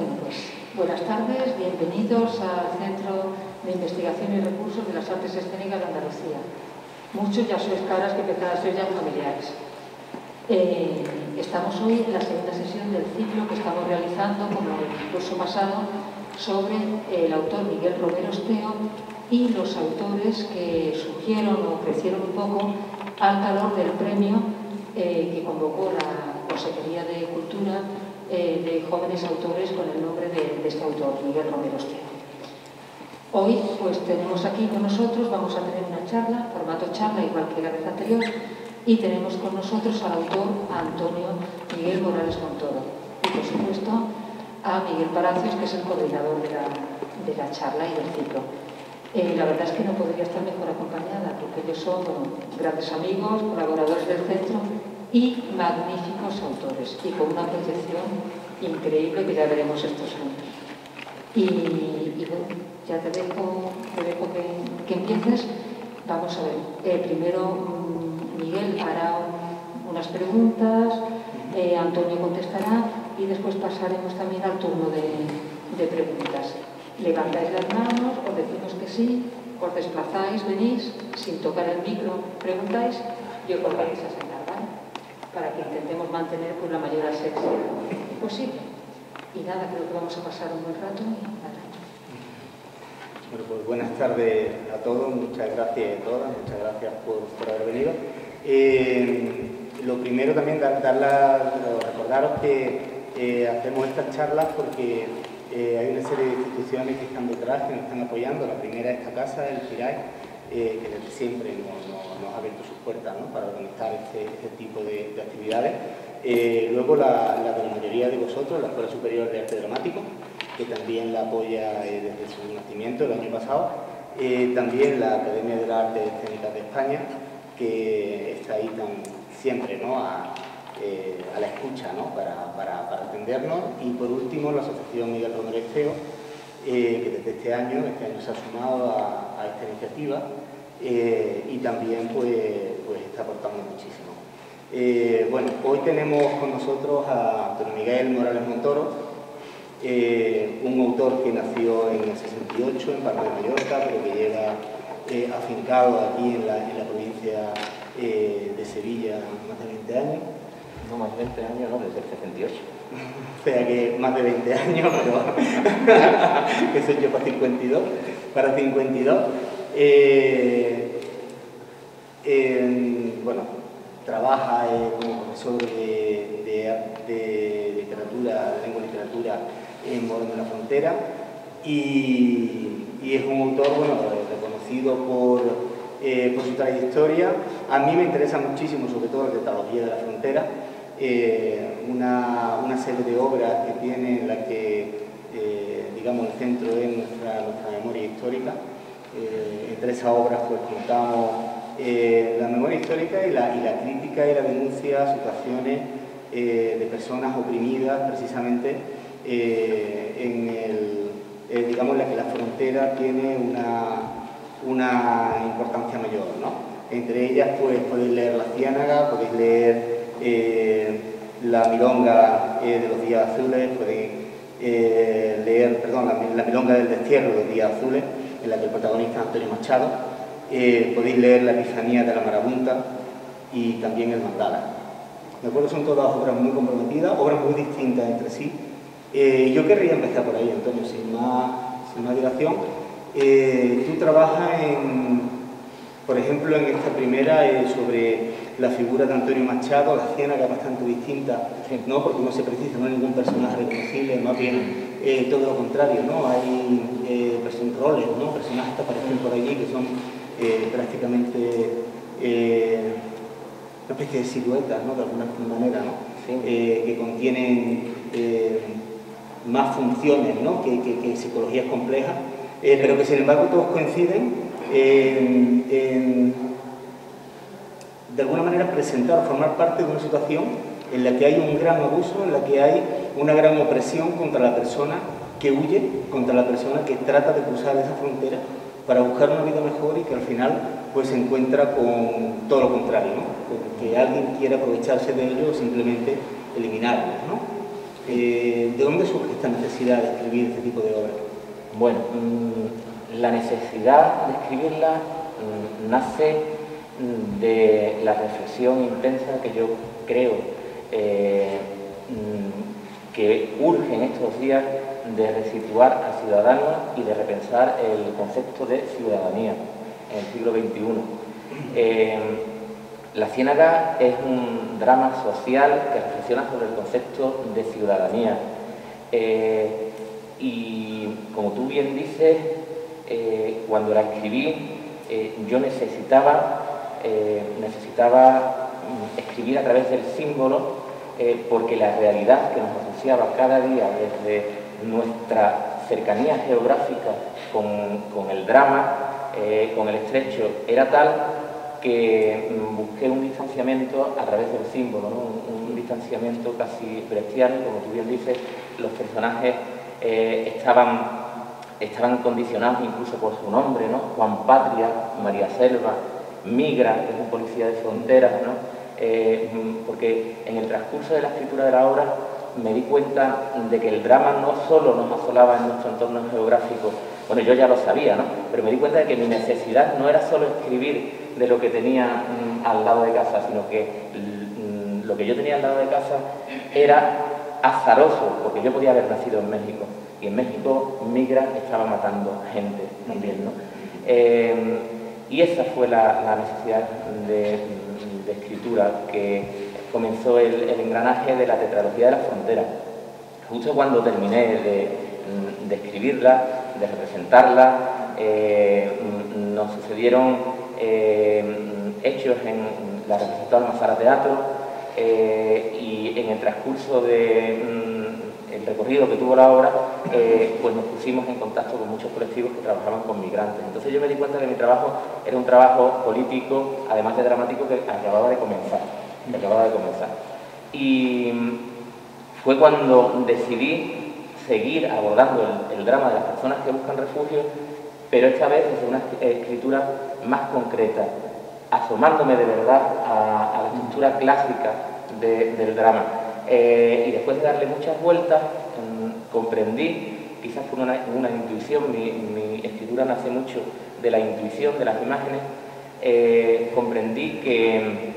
Pues buenas tardes, bienvenidos al Centro de Investigación y Recursos de las Artes Escénicas de Andalucía. Muchos ya sois caras que empezar a ser ya familiares. Eh, estamos hoy en la segunda sesión del ciclo que estamos realizando, como el curso pasado, sobre el autor Miguel Romero Esteo y los autores que surgieron o crecieron un poco al calor del premio eh, que convocó la Consejería de Cultura eh, de jóvenes autores con el nombre de, este autor, Miguel Romero Esteo. Hoy pues tenemos aquí con nosotros, vamos a tener una charla, formato charla igual que la vez anterior, y tenemos con nosotros al autor Antonio Miguel Morales Montoro y por supuesto a Miguel Palacios que es el coordinador de la, charla y del ciclo. Eh, la verdad es que no podría estar mejor acompañada porque ellos son grandes amigos, colaboradores del centro y magníficos autores y con una proyección increíble que ya veremos estos años. Y, bueno, ya te dejo, te dejo que, empieces. Vamos a ver, eh, primero mm, Miguel hará unas preguntas, eh, Antonio contestará y después pasaremos también al turno de, de preguntas. Levantáis las manos, os decimos que sí, os desplazáis, venís, sin tocar el micro, preguntáis y os a sentar para que intentemos mantener pues, la mayor asepsia posible. Y nada, creo que vamos a pasar un buen rato y nada. Bueno, pues buenas tardes a todos, muchas gracias a todas, muchas gracias por, haber venido. Eh, lo primero también dar, recordaros que eh, hacemos estas charlas porque eh, hay una serie de instituciones que están detrás, que nos están apoyando. La primera es esta casa, el FIRAE, que desde siempre nos ha abierto sus puertas para organizar este, este tipo de, actividades. Eh, luego la, de la mayoría de vosotros, la Escuela Superior de Arte Dramático, que también la apoya eh, desde su nacimiento el año pasado. Eh, también la Academia de las Artes Escénicas de España, que está ahí siempre ¿no? a, la escucha ¿no? para, para, para, atendernos. Y por último, la Asociación Miguel Romero Esteo, que desde este año, este año se ha sumado a esta iniciativa eh, y también pues, pues está aportando muchísimo. Eh, bueno, hoy tenemos con nosotros a Antonio Miguel Morales Montoro, eh, un autor que nació en el 68 en Palma de Mallorca, pero que lleva afincado aquí en la, en la provincia de Sevilla más de 20 años. No, más de 20 años, no, desde el 68. O sea que más de 20 años, pero que soy yo para 52. Para 52. Eh, bueno, trabaja como profesor de, literatura, de lengua y literatura en Morón de la Frontera y, es un autor bueno, reconocido por, eh, por, su trayectoria. A mí me interesa muchísimo, sobre todo la tetralogía de la frontera, eh, una, una, serie de obras que tiene en la que digamos, el centro es nuestra, nuestra memoria histórica. Eh, entre esas obras pues contamos eh, la memoria histórica y la, y la, crítica y la denuncia a situaciones eh, de personas oprimidas precisamente en el, digamos, la que la frontera tiene una, una importancia mayor. ¿no? Entre ellas pues podéis leer La Ciénaga, podéis leer La Milonga de los Días Azules, podéis leer, perdón, la, la Milonga del Destierro de los Días Azules, en la que el protagonista es Antonio Machado. Eh, podéis leer La Epifanía de la Marabunta y también El Mandala. ¿De acuerdo? Son todas obras muy comprometidas, obras muy distintas entre sí. Eh, yo querría empezar por ahí, Antonio, sin más, sin más dilación. Eh, tú trabajas en, por ejemplo, en esta primera sobre la figura de Antonio Machado, la que es bastante distinta, ¿no? porque no se precisa, no hay ningún personaje reconocible, más bien eh, todo lo contrario, ¿no? Hay eh, roles, ¿no? Personajes que aparecen por allí que son eh, prácticamente eh, una especie de siluetas, ¿no? De alguna manera, ¿no? que contienen más funciones, ¿no? Que, que, psicologías complejas, pero que sin embargo todos coinciden en, en, de alguna manera presentar, formar parte de una situación en la que hay un gran abuso, en la que hay una gran opresión contra la persona que huye, contra la persona que trata de cruzar esa frontera para buscar una vida mejor y que al final pues se encuentra con todo lo contrario, ¿no? que alguien quiere aprovecharse de ello o simplemente eliminarlo. ¿no? Eh, ¿De dónde surge esta necesidad de escribir este tipo de obras? Bueno, mm, la necesidad de escribirla mm, nace de la reflexión intensa que yo creo eh, que urge en estos días de resituar al ciudadano y de repensar el concepto de ciudadanía en el siglo XXI. Eh, la Ciénaga es un drama social que reflexiona sobre el concepto de ciudadanía. Eh, y como tú bien dices, cuando la escribí, yo necesitaba, necesitaba mm, escribir a través del símbolo, porque la realidad que nos asociaba cada día desde nuestra cercanía geográfica con, el drama, eh, con el estrecho, era tal que mm, busqué un distanciamiento a través del símbolo, un, distanciamiento casi brechtiano, como tú bien dices, los personajes eh, estaban, estaban condicionados incluso por su nombre, ¿no? Juan Patria, María Selva, Migra, que es un policía de fronteras, ¿no? Eh, porque en el transcurso de la escritura de la obra me di cuenta de que el drama no solo nos asolaba en nuestro entorno geográfico, bueno, yo ya lo sabía, ¿no? Pero me di cuenta de que mi necesidad no era solo escribir de lo que tenía mm, al lado de casa, sino que mm, lo que yo tenía al lado de casa era azaroso, porque yo podía haber nacido en México, y en México migra estaba matando gente también, ¿no? Eh, y esa fue la, necesidad de escritura que comenzó el, engranaje de la tetralogía de la frontera. Justo cuando terminé de, mm, escribirla, de representarla, eh, mm, nos sucedieron eh, hechos en la representación Mazara Teatro eh, y en el transcurso del mm, recorrido que tuvo la obra, pues nos pusimos en contacto con muchos colectivos que trabajaban con migrantes. Entonces yo me di cuenta que mi trabajo era un trabajo político, además de dramático, que acababa de comenzar acababa de comenzar. Y fue cuando decidí seguir abordando el, drama de las personas que buscan refugio, pero esta vez desde una escritura más concreta, asomándome de verdad a, la estructura clásica del drama. Eh, y después de darle muchas vueltas, mm, comprendí, quizás por una, intuición, mi, escritura nace mucho de la intuición, de las imágenes, eh, comprendí que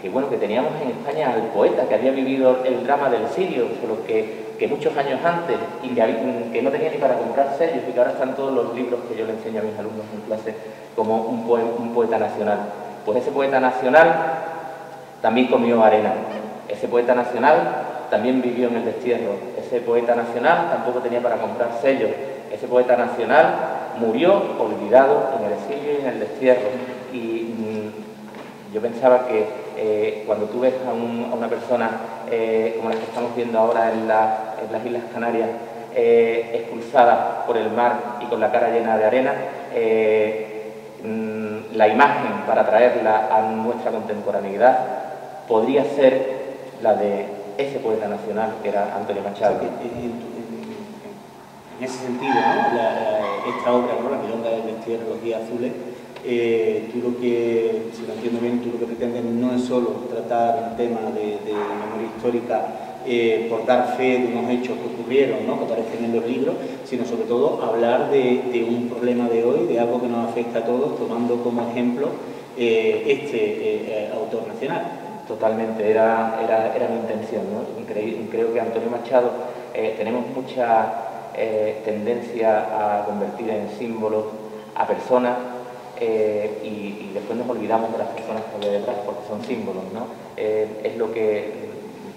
que bueno, que teníamos en España al poeta que había vivido el drama del sirio, solo que, muchos años antes, y que, no tenía ni para comprar sellos, y que ahora están todos los libros que yo le enseño a mis alumnos en clase como un poeta nacional. Pues ese poeta nacional también comió arena, ese poeta nacional también vivió en el destierro, ese poeta nacional tampoco tenía para comprar sellos, ese poeta nacional murió olvidado en el exilio y en el destierro. Y mm, yo pensaba que eh, cuando tú ves a, una persona eh, como la que estamos viendo ahora en, las Islas Canarias, eh, expulsada por el mar y con la cara llena de arena, mm, la imagen para traerla a nuestra contemporaneidad podría ser la de ese poeta nacional que era Antonio Machado. En ese sentido, esta obra, ¿no? La milonga del destierro, los días azules, eh, tú lo que, si lo entiendo bien, tú lo que pretendes no es solo tratar un tema de, memoria histórica eh, por dar fe de unos hechos que ocurrieron, ¿no? que aparecen en los libros, sino sobre todo hablar de, un problema de hoy, de algo que nos afecta a todos, tomando como ejemplo eh, este autor nacional. Totalmente, era, era, era mi intención. ¿no? Creo, que Antonio Machado tenemos mucha tendencia a convertir en símbolos a personas eh, y, después nos olvidamos de las personas que hay detrás porque son símbolos, ¿no? Eh, es lo que,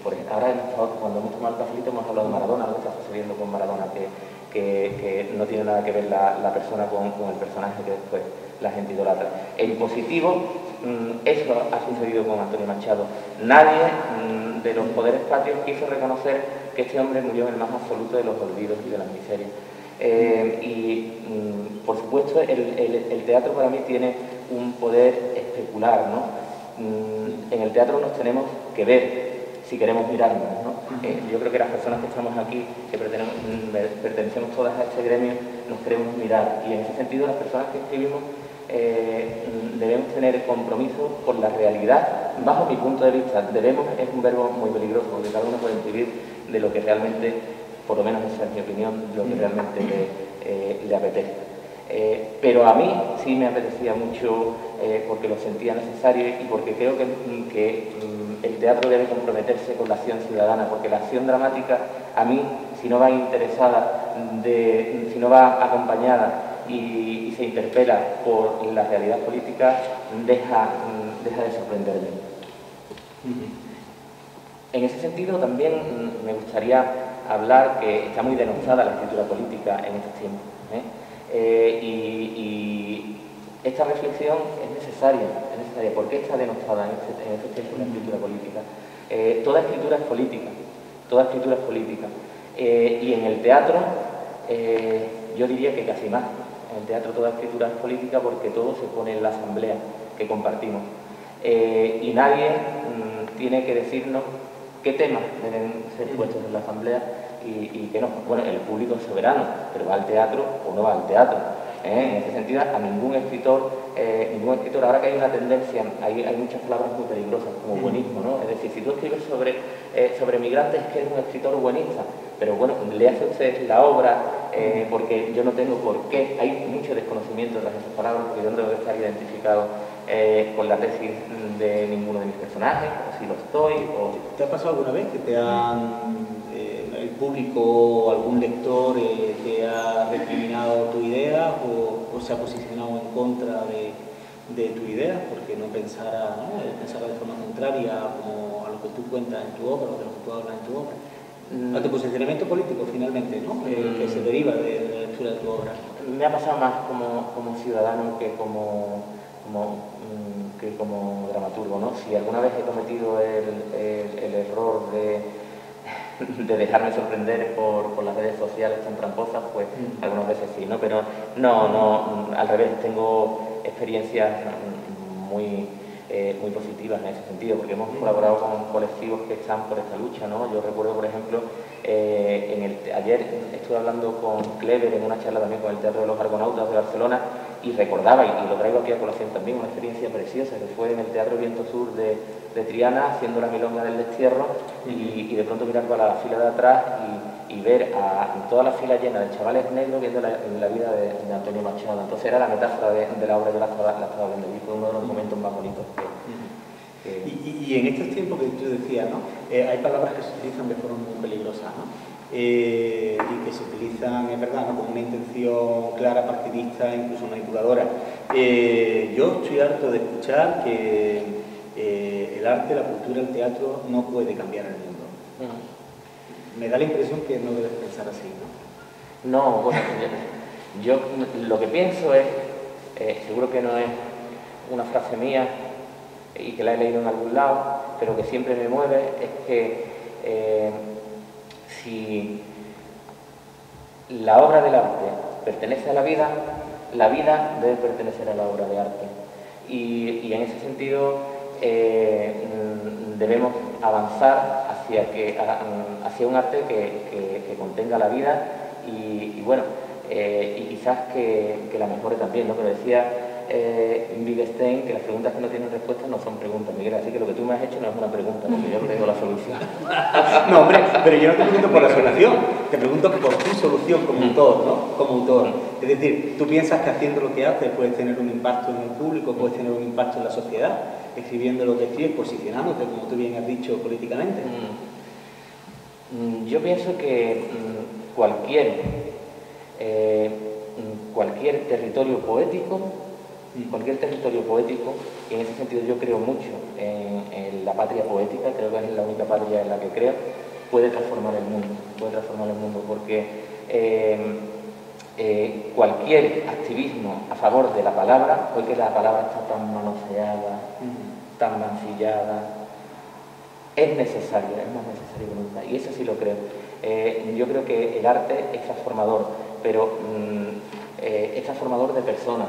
por ejemplo, ahora cuando hemos tomado el café hemos hablado de Maradona, lo que está sucediendo con Maradona, que, que, no tiene nada que ver la, persona con, el personaje que después la gente idolatra. En positivo, mm, eso ha sucedido con Antonio Machado. Nadie mm, de los poderes patrios quiso reconocer que este hombre murió en el más absoluto de los olvidos y de las miserias. Eh, y mm, por supuesto el, teatro para mí tiene un poder especular, ¿no? En el teatro nos tenemos que ver si queremos mirarnos, ¿no? Eh, yo creo que las personas que estamos aquí, que mm, pertenecemos, todas a este gremio, nos queremos mirar y en ese sentido las personas que escribimos eh, debemos tener compromiso con la realidad, bajo mi punto de vista. Debemos es un verbo muy peligroso, porque cada uno puede escribir de lo que realmente, por lo menos esa es mi opinión, lo que realmente le. Eh, pero a mí sí me apetecía mucho porque lo sentía necesario y porque creo que, mm, teatro debe comprometerse con la acción ciudadana, porque la acción dramática a mí, si no va interesada, si no va acompañada y, se interpela por la realidad política, deja, deja de sorprenderme. En ese sentido también me gustaría hablar que está muy denunciada la escritura política en estos tiempos. ¿eh? Eh, y, esta reflexión es necesaria, es necesaria. ¿Por qué está denostada en este, en este escritura política? Eh, toda escritura es política, toda escritura es política. Eh, y en el teatro, yo diría que casi más. En el teatro toda escritura es política porque todo se pone en la asamblea que compartimos. y nadie mm, tiene que decirnos qué temas deben ser puestos en la asamblea y, que no. Bueno, el público es soberano, pero va al teatro o no va al teatro. ¿Eh? En ese sentido, a ningún escritor, eh, ningún escritor, ahora que hay una tendencia, hay, hay muchas palabras muy peligrosas, como buenismo, ¿no? Es decir, si tú escribes sobre, eh, sobre migrantes, es que eres un escritor buenista, pero bueno, le hace usted la obra, porque yo no tengo por qué, hay mucho desconocimiento de esas palabras, porque yo no debo estar identificado con la tesis de ninguno de mis personajes, o si lo estoy, o... ¿Te ha pasado alguna vez que te han público o algún lector eh, que ha recriminado tu idea o, se ha posicionado en contra de, tu idea porque no pensara, ¿no? Eh, pensara de forma contraria como a lo que tú cuentas en tu obra o de lo que tú hablas en tu obra. Mm. A tu posicionamiento político finalmente, ¿no? que se mm. deriva de, la lectura de tu obra. Me ha pasado más como, como ciudadano que como, como mm, que como dramaturgo, ¿no? Si alguna vez he cometido el error de de dejarme sorprender por, las redes sociales tan tramposas, pues mm. algunas veces sí, ¿no? Pero no, no, al revés, tengo experiencias muy, eh, muy positivas en ese sentido, porque hemos colaborado con colectivos que están por esta lucha, ¿no? Yo recuerdo, por ejemplo, eh, en el, ayer estuve hablando con Clever en una charla también con el Teatro de los Argonautas de Barcelona, y recordaba, y, lo traigo aquí a colación también, una experiencia preciosa que fue en el Teatro Viento Sur de, Triana, haciendo la milonga del destierro, y, de pronto mirar para la fila de atrás y, ver a toda la fila llena de chavales negros viendo la, vida de, Antonio Machado. Entonces era la metáfora de, la obra que la estaba, la estaba viendo, y fue uno de los momentos más bonitos Y, en estos tiempos que tú decías, ¿no? Eh, hay palabras que se utilizan de forma muy peligrosa, ¿no? Eh, y que se utilizan, es verdad, con una intención clara, partidista, incluso manipuladora. Eh, yo estoy harto de escuchar que eh, el arte, la cultura, el teatro no puede cambiar el mundo. Me da la impresión que no debes pensar así. No, no bueno, yo, lo que pienso es, seguro que no es una frase mía y que la he leído en algún lado, pero que siempre me mueve, es que si la obra del arte pertenece a la vida, la vida debe pertenecer a la obra de arte. Y, en ese sentido eh, debemos avanzar hacia, que, hacia un arte que, contenga la vida y, bueno, eh, y quizás que, la mejore también, ¿no? Pero decía eh, Stein que las preguntas que no tienen respuesta no son preguntas, Miguel. Así que lo que tú me has hecho no es una pregunta, porque yo no tengo la solución. no, hombre, pero yo no te pregunto por la solución, te pregunto por tu solución como autor, ¿no? Como autor. Es decir, tú piensas que haciendo lo que haces puedes tener un impacto en el público, puedes tener un impacto en la sociedad, escribiendo lo que escribes, posicionándote, como tú bien has dicho, políticamente. Mm. Mm, yo pienso que mm, cualquier, eh, cualquier territorio poético cualquier territorio poético, y en ese sentido yo creo mucho en, la patria poética, creo que es la única patria en la que creo, puede transformar el mundo, puede transformar el mundo, porque eh, eh, cualquier activismo a favor de la palabra, hoy que la palabra está tan manoseada, tan mancillada, es necesaria, es más necesario que nunca, y eso sí lo creo. Eh, yo creo que el arte es transformador, pero mm, es transformador de personas,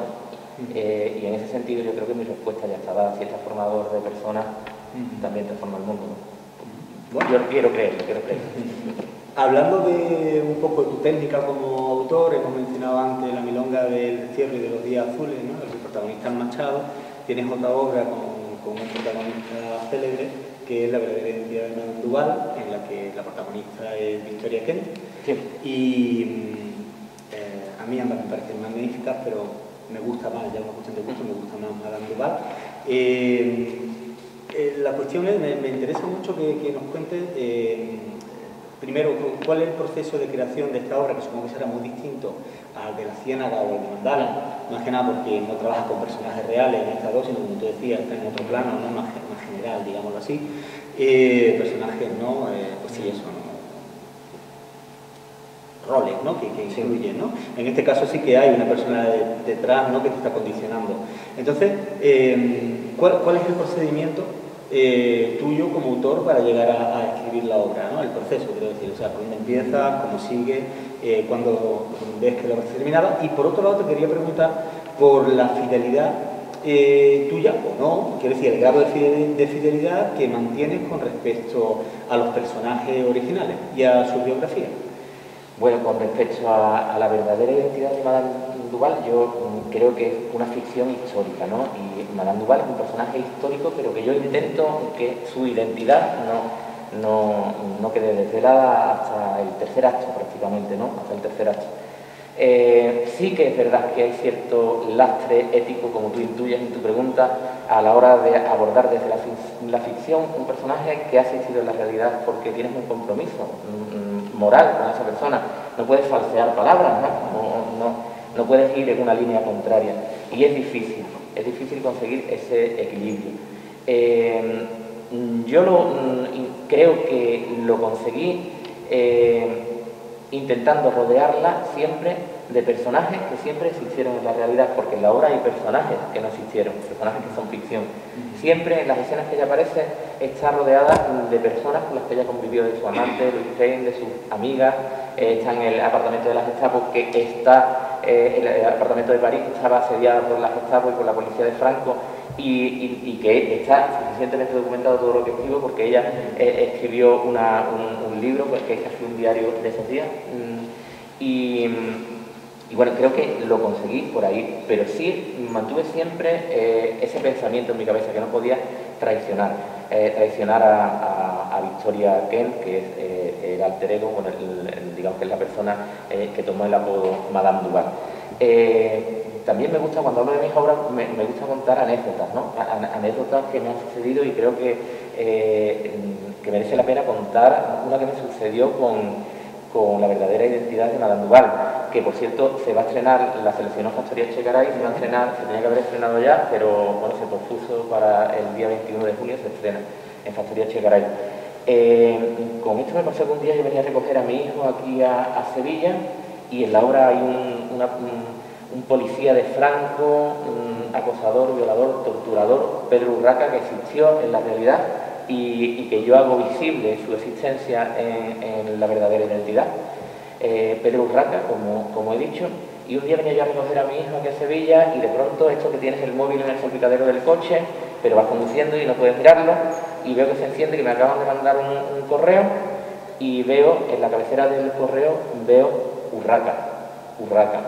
eh, y en ese sentido yo creo que mi respuesta ya está dada. Si estás formador de personas, también te forma el mundo. Yo quiero creerlo, quiero creerlo. Hablando de un poco de tu técnica como autor, hemos mencionado antes la milonga del cierre y de los días azules, ¿no? el protagonista Machado, tienes otra obra con, con un protagonista célebre que es La verdadera identidad de Madame Duval, en la que la protagonista es Victoria Kent. Y mm, eh, a mí ambas me parecen magníficas, pero me gusta más, ya una cuestión de gusto, me gusta más Madame Duval. Eh, eh, la cuestión es, me, interesa mucho que, nos cuentes primero, ¿cuál es el proceso de creación de esta obra? Que supongo que será muy distinto al de la Ciénaga o el de Mandala, más que nada porque no trabaja con personajes reales en esta dos, sino como tú decías, está en otro plano, ¿no? más, más general, digámoslo así. Eh, personajes, ¿no? Eh, pues sí, eso, ¿no? Roles ¿no? que, que incluyen. ¿no? En este caso sí que hay una persona detrás ¿no? que te está condicionando. Entonces, eh, ¿cuál, ¿cuál, es el procedimiento eh, tuyo como autor para llegar a, escribir la obra, ¿no? el proceso, quiero decir, o sea, dónde empieza, cómo sigue, eh, cuando ves que la obra terminada. Y por otro lado te quería preguntar por la fidelidad eh, tuya o no, quiero decir, el grado de fidelidad que mantienes con respecto a los personajes originales y a su biografía. Bueno, con respecto a, la verdadera identidad de Madame Duval, yo creo que es una ficción histórica, ¿no? Y Madame Duval es un personaje histórico, pero que yo intento que su identidad no, no, quede desvelada hasta el tercer acto prácticamente, ¿no? Hasta el tercer acto. Eh, sí que es verdad que hay cierto lastre ético, como tú intuyes en tu pregunta, a la hora de abordar desde la, ficción un personaje que ha existido en la realidad porque tienes un compromiso moral con esa persona. No puedes falsear palabras, ¿no? No, puedes ir en una línea contraria. Y es difícil, es difícil conseguir ese equilibrio. Eh, yo lo, mm, creo que lo conseguí. Eh, intentando rodearla siempre de personajes que siempre existieron en la realidad, porque en la obra hay personajes que no existieron, personajes que son ficción. Siempre en las escenas que ella aparece está rodeada de personas con las que ella convivió, de su amante, de de sus amigas, eh, está en el apartamento de la Gestapo, que está, eh, el, apartamento de París estaba asediado por la Gestapo y por la policía de Franco, y, que está suficientemente documentado todo lo que escribo porque ella eh, escribió un, libro pues, que es casi un diario de esos días. Mm, y, bueno, creo que lo conseguí por ahí, pero sí mantuve siempre eh, ese pensamiento en mi cabeza que no podía traicionar, eh, traicionar a, Victoria Kent, que es el alter ego, digamos que es la persona que tomó el apodo Madame Duval también me gusta, cuando hablo de mis obras, me, gusta contar anécdotas, ¿no? anécdotas que me han sucedido y creo que, eh, que merece la pena contar una que me sucedió con, la verdadera identidad de Madame Duval, que por cierto se va a estrenar, la seleccionó Factoría Checaray, se va a estrenar, se tenía que haber estrenado ya, pero bueno, se pospuso para el día 21 de junio, se estrena en Factoría Checaray. Eh, con esto me pasó que un día yo venía a recoger a mi hijo aquí a, Sevilla y en la obra hay un, un policía de Franco, un acosador, violador, torturador, Pedro Urraca, que existió en la realidad y, que yo hago visible su existencia en, la verdadera identidad. Eh, Pedro Urraca, como, como he dicho, y un día venía yo a recoger a mi hijo aquí a Sevilla y de pronto esto que tienes el móvil en el salpicadero del coche, pero vas conduciendo y no puedes mirarlo, y veo que se enciende, que me acaban de mandar un, un correo, y veo en la cabecera del correo, veo Urraca, Urraca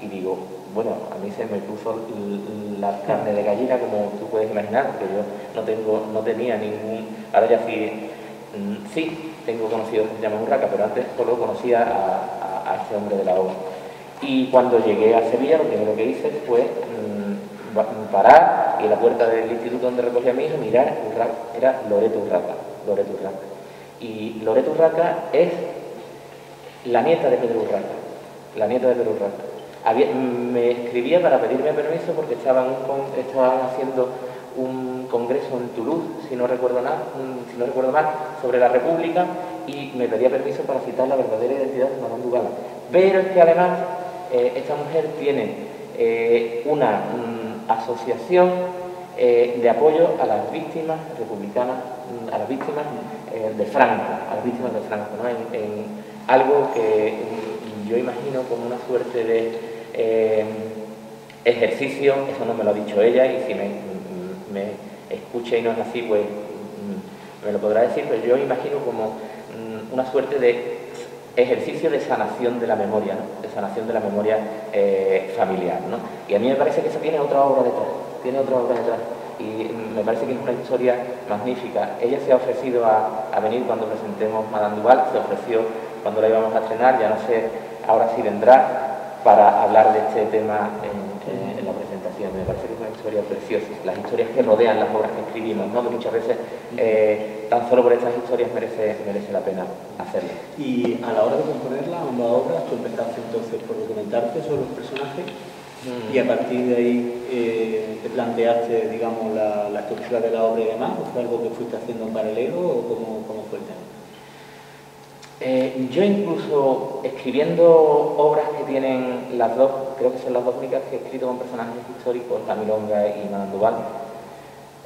y digo, bueno, a mí se me puso la carne de gallina como tú puedes imaginar, porque yo no tengo, no tenía ningún, ahora ya sí, mm, sí tengo conocido que se llama Urraca, pero antes solo conocía a, a, este hombre de la obra. Y cuando llegué a Sevilla, lo primero que hice fue mm, parar y en la puerta del instituto donde recogía a mi hijo mirar, Urraca, era Loreto Urraca, Loreto Urraca. Y Loreto Urraca es la nieta de Pedro Urraca, la nieta de Pedro Urraca me escribía para pedirme permiso porque estaban, haciendo un congreso en Toulouse, si no recuerdo nada, si no recuerdo mal, sobre la República y me pedía permiso para citar la verdadera identidad de Madame Duval. Pero es que además eh, esta mujer tiene eh, una mm, asociación eh, de apoyo a las víctimas republicanas, mm, a las víctimas de Franco, a las víctimas de Franco, ¿no? en algo que mm, yo imagino como una suerte de eh, ejercicio, eso no me lo ha dicho ella y si me, escucha y no es así, pues me lo podrá decir, pero yo imagino como mm, una suerte de ejercicio de sanación de la memoria, de sanación de la memoria eh, familiar. ¿no? Y a mí me parece que eso tiene otra obra detrás, tiene otra obra detrás. Y me parece que es una historia magnífica. Ella se ha ofrecido a, venir cuando presentemos Madame Duval, se ofreció cuando la íbamos a estrenar, ya no sé ahora sí vendrá para hablar de este tema en, la presentación. Me parece que es una historia preciosa, las historias que rodean las obras que escribimos, ¿no? que muchas veces eh, tan solo por estas historias merece, merece la pena hacerlo. Y a la hora de componerla, ambas obras, tú empezaste entonces por documentarte sobre los personajes mm. y a partir de ahí eh, te planteaste, digamos, la, la, estructura de la obra y demás, ¿o fue algo que fuiste haciendo en paralelo o cómo, cómo fue el tema? Eh, yo incluso escribiendo obras que tienen las dos, creo que son las dos únicas que he escrito con personajes históricos, la Milonga y Manandubal,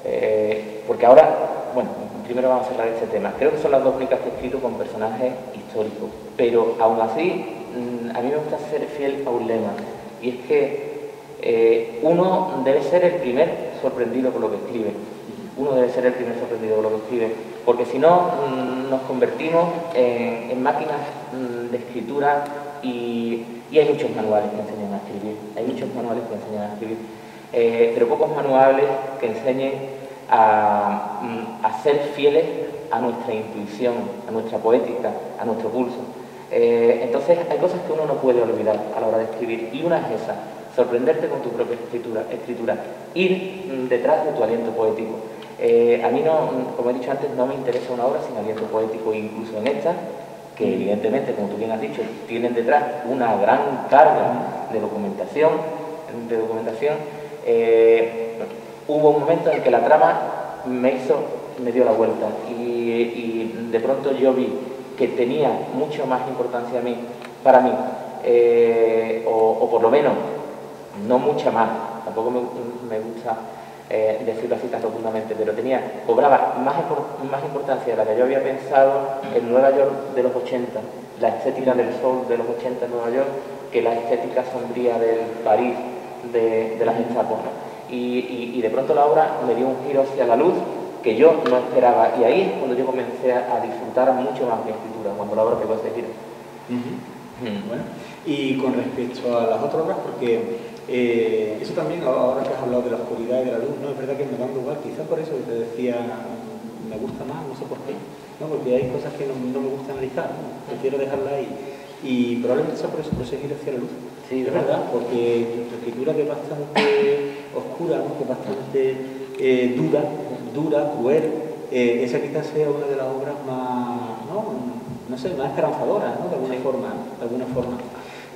eh, porque ahora, bueno, primero vamos a de este tema, creo que son las dos únicas que he escrito con personajes históricos, pero aún así mm, a mí me gusta ser fiel a un lema, y es que eh, uno debe ser el primer sorprendido por lo que escribe, uno debe ser el primer sorprendido por lo que escribe, porque si no mm, nos convertimos en, máquinas mm, de escritura y, hay muchos manuales que enseñan a escribir, hay muchos manuales que enseñan a escribir, eh, pero pocos manuales que enseñen a, mm, a, ser fieles a nuestra intuición, a nuestra poética, a nuestro pulso. Eh, entonces hay cosas que uno no puede olvidar a la hora de escribir y una es esa, sorprenderte con tu propia escritura, escritura ir detrás de tu aliento poético. Eh, a mí, no, como he dicho antes, no me interesa una obra sin aliento poético, incluso en esta, que evidentemente, como tú bien has dicho, tienen detrás una gran carga de documentación, de documentación. Eh, hubo un momento en que la trama me hizo, me dio la vuelta y, de pronto yo vi que tenía mucho más importancia a mí, para mí, eh, o, por lo menos no mucha más, tampoco me, me gusta eh, decirlo así tan profundamente, pero tenía, cobraba más, más importancia de la que yo había pensado en Nueva York de los 80, la estética del sol de los 80 en Nueva York, que la estética sombría del París de, las estatuas. Y, de pronto la obra me dio un giro hacia la luz que yo no esperaba. Y ahí es cuando yo comencé a, disfrutar mucho más mi escritura, cuando la obra pegó ese giro. Bueno, y con respecto a las otras obras, porque eh, eso también, ahora que has hablado de la oscuridad y de la luz, ¿no? Es verdad que me da lugar, quizás por eso que te decía, me gusta más, no sé por qué, ¿no? Porque hay cosas que no, me gusta analizar, ¿no? Prefiero dejarla ahí. Y probablemente sea por eso, por seguir hacia la luz. Sí, es verdad, porque tu escritura que es bastante oscura, ¿no? que es bastante eh, dura, dura, cruel, eh, esa quizás sea una de las obras más, ¿no? no sé, más esperanzadoras, ¿no? De alguna forma, de alguna forma.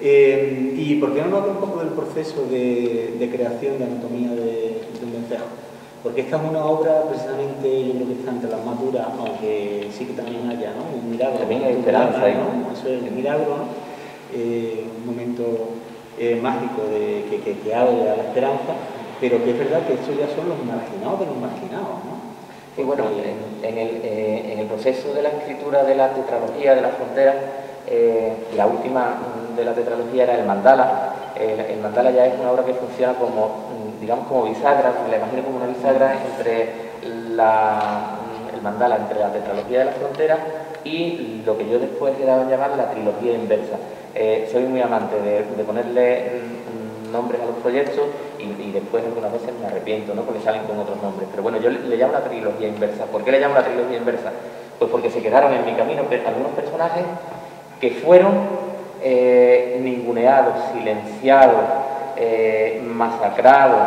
Eh, ¿Y por qué no nos habla un poco del proceso de, creación de anatomía de, un vencejo? Porque esta es una obra precisamente, yo creo que está entre las más duras, aunque sí que también haya ¿no? un milagro. También hay esperanza ¿no? Eso es el milagro, eh, un momento eh, mágico de, que, que, que, abre a la esperanza, pero que es verdad que estos ya son los marginados de los marginados. ¿no? Y bueno, en, el, en el proceso de la escritura de la tetralogía de la frontera, la última de la tetralogía era el mandala. El, mandala ya es una obra que funciona como, mm, digamos, como bisagra, se la imagino como una bisagra entre la, mm, el mandala, entre la tetralogía de la frontera y lo que yo después he dado a llamar la trilogía inversa. Eh, soy muy amante de, ponerle mm, nombres a los proyectos y, después algunas veces me arrepiento, ¿no? porque salen con otros nombres. Pero bueno, yo le, llamo la trilogía inversa. ¿Por qué le llamo la trilogía inversa? Pues porque se quedaron en mi camino algunos personajes que fueron eh, ninguneados, silenciados, eh, masacrados,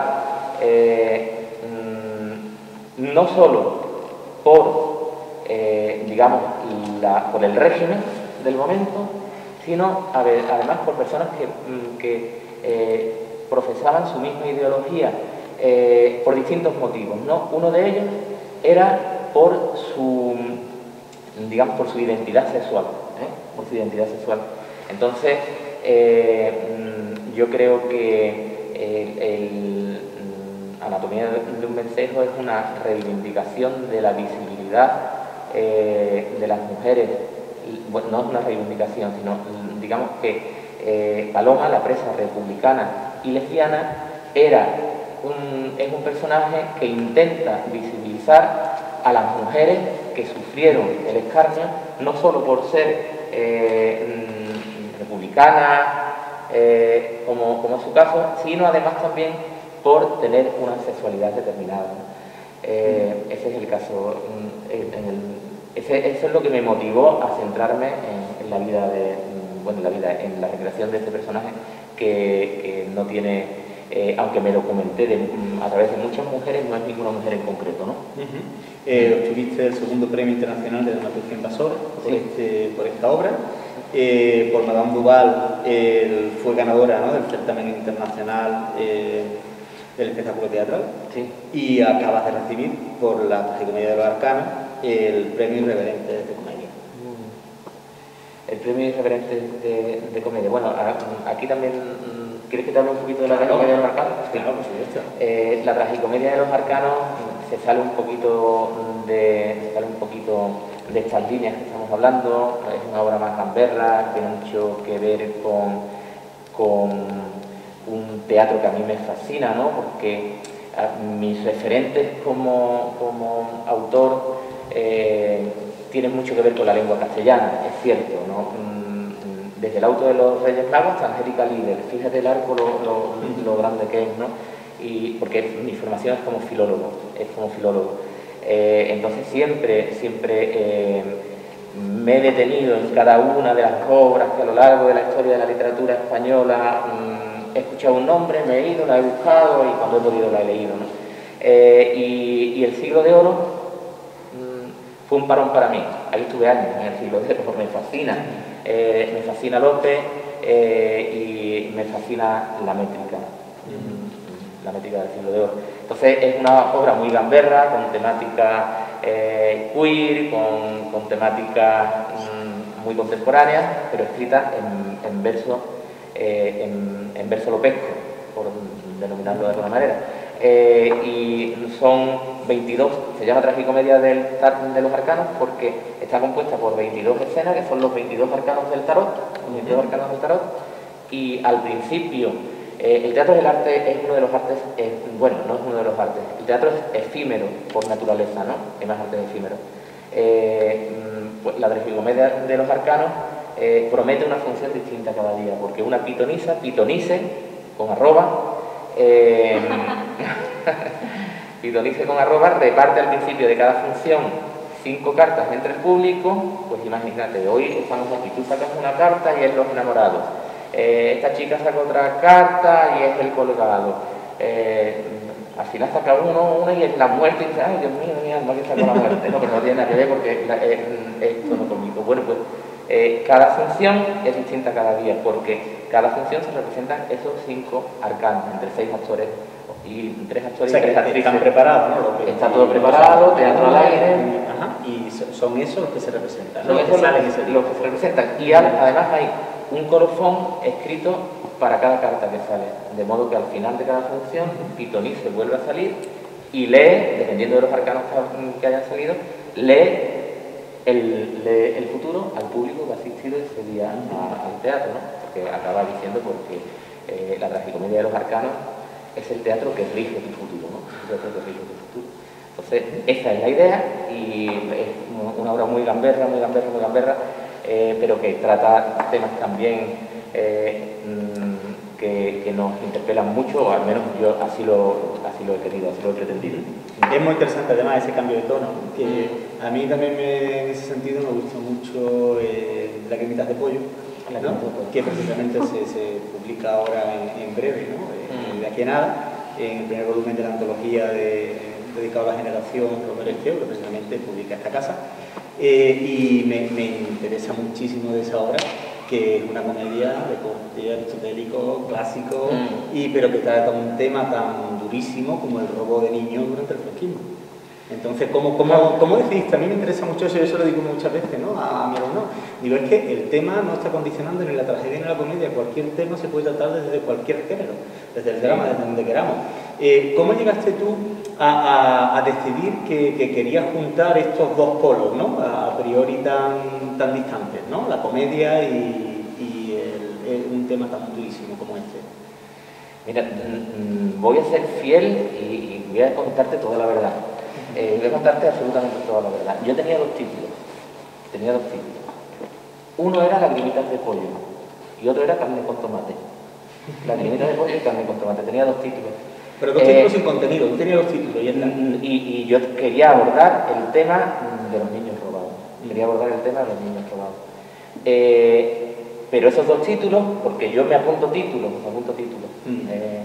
eh, mm, no solo por, digamos, por el régimen del momento, sino además por personas que, mm, profesaban su misma ideología por distintos motivos. ¿no? Uno de ellos era por su, digamos, por su identidad sexual, por su identidad sexual. Entonces, eh, mm, yo creo que el, mm, Anatomía de un vencejo es una reivindicación de la visibilidad eh, de las mujeres. No es una reivindicación, sino mm, digamos que eh, Paloma, la presa republicana y lesbiana, era es un personaje que intenta visibilizar a las mujeres que sufrieron el escarnio, no solo por ser eh, mm, republicanas, eh, como, como es su caso, sino además también por tener una sexualidad determinada. Eh, ese es el caso. Mm, eso es lo que me motivó a centrarme en, la vida de, mm, bueno, en la vida, en la recreación de este personaje que, no tiene, aunque me documenté a través de muchas mujeres, no es ninguna mujer en concreto, ¿no? Eh, obtuviste el segundo premio internacional de dramaturgia invasora por, este, por esta obra. por Madame Duval fue ganadora del certamen internacional del espectáculo teatral y acabas de recibir por la tragicomedia de los arcanos el premio irreverente de comedia. Mm. El premio irreverente de, comedia. Bueno, aquí también, mm, ¿quieres que te hable un poquito de la tragicomedia de los arcanos? Sí, claro, eh, la tragicomedia de los arcanos se sale un poquito de, sale un poquito de estas líneas que estamos hablando, es una obra más gamberra, tiene mucho que ver con, con un teatro que a mí me fascina, ¿no? porque mis referentes como, autor eh, tienen mucho que ver con la lengua castellana, es cierto. ¿no? Desde el auto de los Reyes Magos hasta Angélica Líder, fíjate el arco lo, grande que es, ¿no? y, porque mi formación es como filólogo, es como filólogo. Eh, entonces siempre, siempre eh, me he detenido en cada una de las obras que a lo largo de la historia de la literatura española mm, he escuchado un nombre, me he ido, la he buscado y cuando he podido la he leído. Eh, y, el siglo de oro mm, fue un parón para mí. Ahí estuve años en el siglo de oro, porque me fascina. Eh, me fascina López eh, y me fascina la métrica. Mm, la métrica del siglo de oro. Entonces es una obra muy gamberra, con temática queer, con, temática mm, muy contemporánea, pero escrita en, en verso eh, en, verso lopesco, por denominarlo de alguna manera. Eh, y son 22, se llama Tragicomedia del, de los Arcanos porque está compuesta por 22 escenas, que son los 22 arcanos del tarot, los 22 arcanos del tarot, y al principio, eh, el teatro del arte es uno de los artes, bueno, no es uno de los artes, el teatro es efímero por naturaleza, ¿no? Es más arte efímero. Mm, pues la Tragicomedia de los Arcanos eh, promete una función distinta cada día, porque una pitoniza, pitonice con arroba, eh, pitonice con arroba, reparte al principio de cada función cinco cartas entre el público, pues imagínate, hoy estamos aquí, tú sacas una carta y es los enamorados, eh, esta chica saca otra carta y es el colgado, al final saca uno, una y es la muerte y dice, ay Dios mío, mi alma que sacó la muerte, no, pero no tiene nada que ver porque esto no conmigo. Bueno, pues eh, cada función es distinta cada día porque cada función se representan esos cinco arcanos entre seis actores y tres actores y tres actrices. Están preparados, ¿no? Está todo preparado, teatro al aire. y son esos los que se representan. Son esos los, que se representan. Y además hay un colofón escrito para cada carta que sale. De modo que al final de cada función, Pitonice vuelve a salir y lee, dependiendo de los arcanos que hayan salido, lee el, futuro al público que ha asistido ese día al teatro, ¿no? porque acaba diciendo porque eh, la tragicomedia de los arcanos es el teatro que rige tu futuro, ¿no? el teatro que rige tu futuro. Entonces, esa es la idea y es una obra muy gamberra, muy gamberra, muy gamberra, eh, pero que trata temas también eh, mm, que, nos interpelan mucho, o al menos yo así lo, así lo he querido, así lo he pretendido. Es muy interesante además ese cambio de tono, a mí también en ese sentido me gustó mucho eh, La cremitas de pollo, que precisamente se, publica ahora en, breve, ¿no? Eh, de aquí a nada, en el primer volumen de la antología dedicado a la generación Romero que precisamente publica esta casa. Eh, y me, me interesa muchísimo de esa obra que es una comedia de corte aristotélico, clásico, mm. y, pero que trata un tema tan durísimo como el robo de niños durante el franquismo. Entonces, ¿cómo, cómo, cómo decidiste? A mí me interesa mucho eso, yo eso lo digo muchas veces ¿no? a, mi alumno. Digo, es que el tema no está condicionando ni la tragedia ni la comedia, cualquier tema se puede tratar desde cualquier género, desde el drama, desde donde queramos. Eh, ¿Cómo llegaste tú a, a, decidir que, que, querías juntar estos dos polos, ¿no? a priori tan, tan distantes, ¿no? la comedia y, y el, un tema tan durísimo como este? Mira, mm, mm, voy a ser fiel y voy a contarte toda la verdad. Voy a contarte absolutamente toda la verdad. Yo tenía dos títulos, tenía dos títulos. Uno era Lagrimitas de pollo y otro era Carne con tomate. Lagrimitas de pollo y Carne con tomate. Tenía dos títulos. Pero dos títulos sin contenido, no tenía dos títulos. Y, mm, y, y, yo quería abordar el tema de los niños robados. Quería abordar el tema de los niños robados. Eh, pero esos dos títulos, porque yo me apunto títulos, me apunto títulos, mm. eh,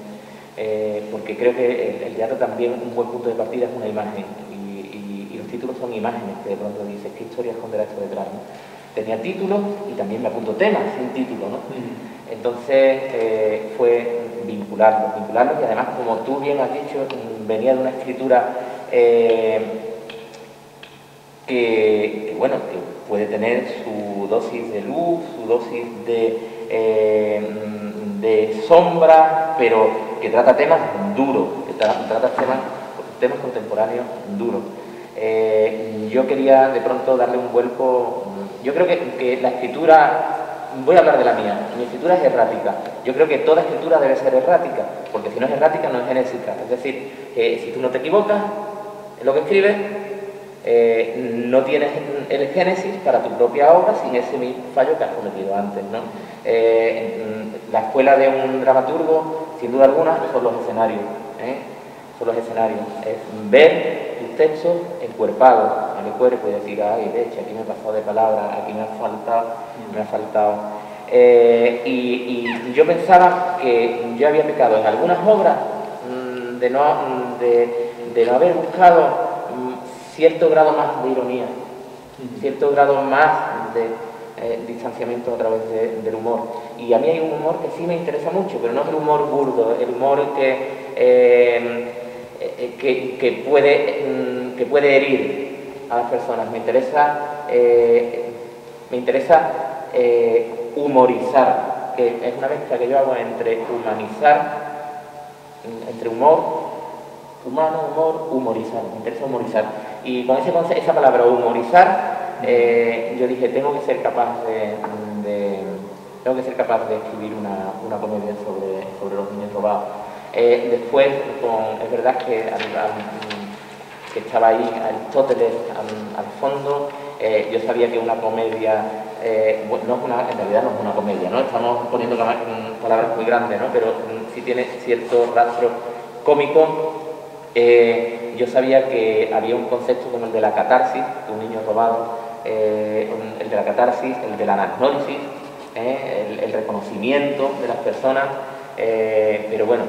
eh, porque creo que el, teatro también, un buen punto de partida es una imagen, y, los títulos son imágenes que de pronto dices, ¿qué historia esconderá esto detrás? ¿no? Tenía títulos y también me apunto temas sin título, ¿no? Entonces fue vincularlos, vincularlos y además, como tú bien has dicho, venía de una escritura que, bueno, que puede tener su dosis de luz, su dosis de, eh, de sombra, pero que trata temas duros, que trata temas, temas contemporáneos duros. Eh, yo quería de pronto darle un vuelco, yo creo que, la escritura voy a hablar de la mía. Mi escritura es errática. Yo creo que toda escritura debe ser errática, porque si no es errática no es genésica. Es decir, si tú no te equivocas en lo que escribes, eh, no tienes el génesis para tu propia obra sin ese mismo fallo que has cometido antes. ¿no? Eh, la escuela de un dramaturgo, sin duda alguna, son los escenarios. ¿eh? Son los escenarios. Es ver tus textos encuerpados en el cuerpo y decir, ay, leche, aquí me he pasado de palabras, aquí me ha faltado, me ha faltado. y, yo pensaba que yo había pecado en algunas obras mm, de, no, de no haber buscado cierto grado más de ironía, cierto grado más de eh, distanciamiento a través del humor. Y a mí hay un humor que sí me interesa mucho, pero no es el humor burdo, el humor que, eh, eh, que, puede, mm, que puede herir a las personas. Me interesa, me interesa humorizar, que es una mezcla que yo hago entre humanizar, entre humor, humano, humor, humorizar. Me interesa humorizar. Y con ese, esa palabra humorizar, eh, yo dije, tengo que ser capaz de, tengo que ser capaz de escribir una, una comedia sobre, sobre, los niños robados. Eh, después, es verdad que, que, estaba ahí Aristóteles al, fondo, eh, yo sabía que una comedia, no es una, en realidad no es una comedia, ¿no? estamos poniendo palabras muy grandes, ¿no? pero sí tiene cierto rastro cómico eh, yo sabía que había un concepto como el de la catarsis, de un niño robado, eh, el de la catarsis, el de la anagnosis, eh, el, reconocimiento de las personas, pero bueno,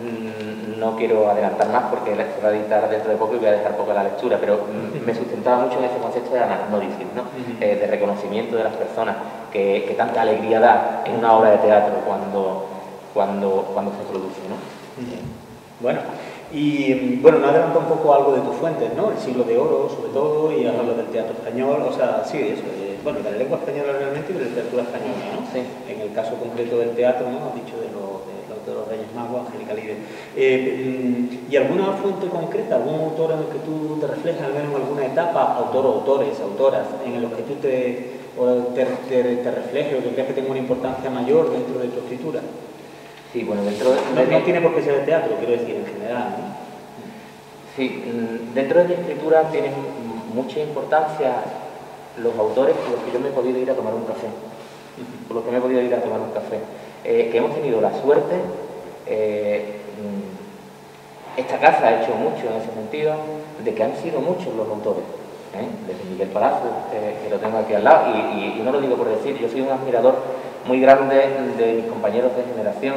mm, no quiero adelantar más porque se va a editar dentro de poco y voy a dejar poco la lectura, pero mm, me sustentaba mucho en ese concepto de anagnosis, ¿no? de reconocimiento de las personas, que, tanta alegría da en una obra de teatro cuando, cuando, cuando se produce. ¿no? Bueno, y bueno, nos adelanta un poco algo de tus fuentes, ¿no? El siglo de oro, sobre todo, y hablo del teatro español, o sea, sí, eso, eh, bueno, de la lengua española realmente y de la literatura española, ¿no? Sí. En el caso concreto del teatro, ¿no? Has dicho de, lo, de, los Reyes Magos, Angélica Libre. Eh, mm, ¿Y alguna fuente concreta, algún autor en el que tú te reflejas, al menos en alguna etapa, autor o autores, autoras, en los que tú te, te, te, te reflejes o que creas que tenga una importancia mayor dentro de tu escritura? Sí, bueno, dentro de, no, tiene por qué ser el teatro, quiero decir, en general. Sí, mm, dentro de mi escritura tienen mucha importancia los autores con los que yo me he podido ir a tomar un café, con los que me he podido ir a tomar un café, eh, que hemos tenido la suerte, eh, mm, esta casa ha hecho mucho en ese sentido, de que han sido muchos los autores, ¿eh? desde Miguel Palacio, que lo tengo aquí al lado, y, no lo digo por decir, yo soy un admirador muy grande de mis compañeros de generación,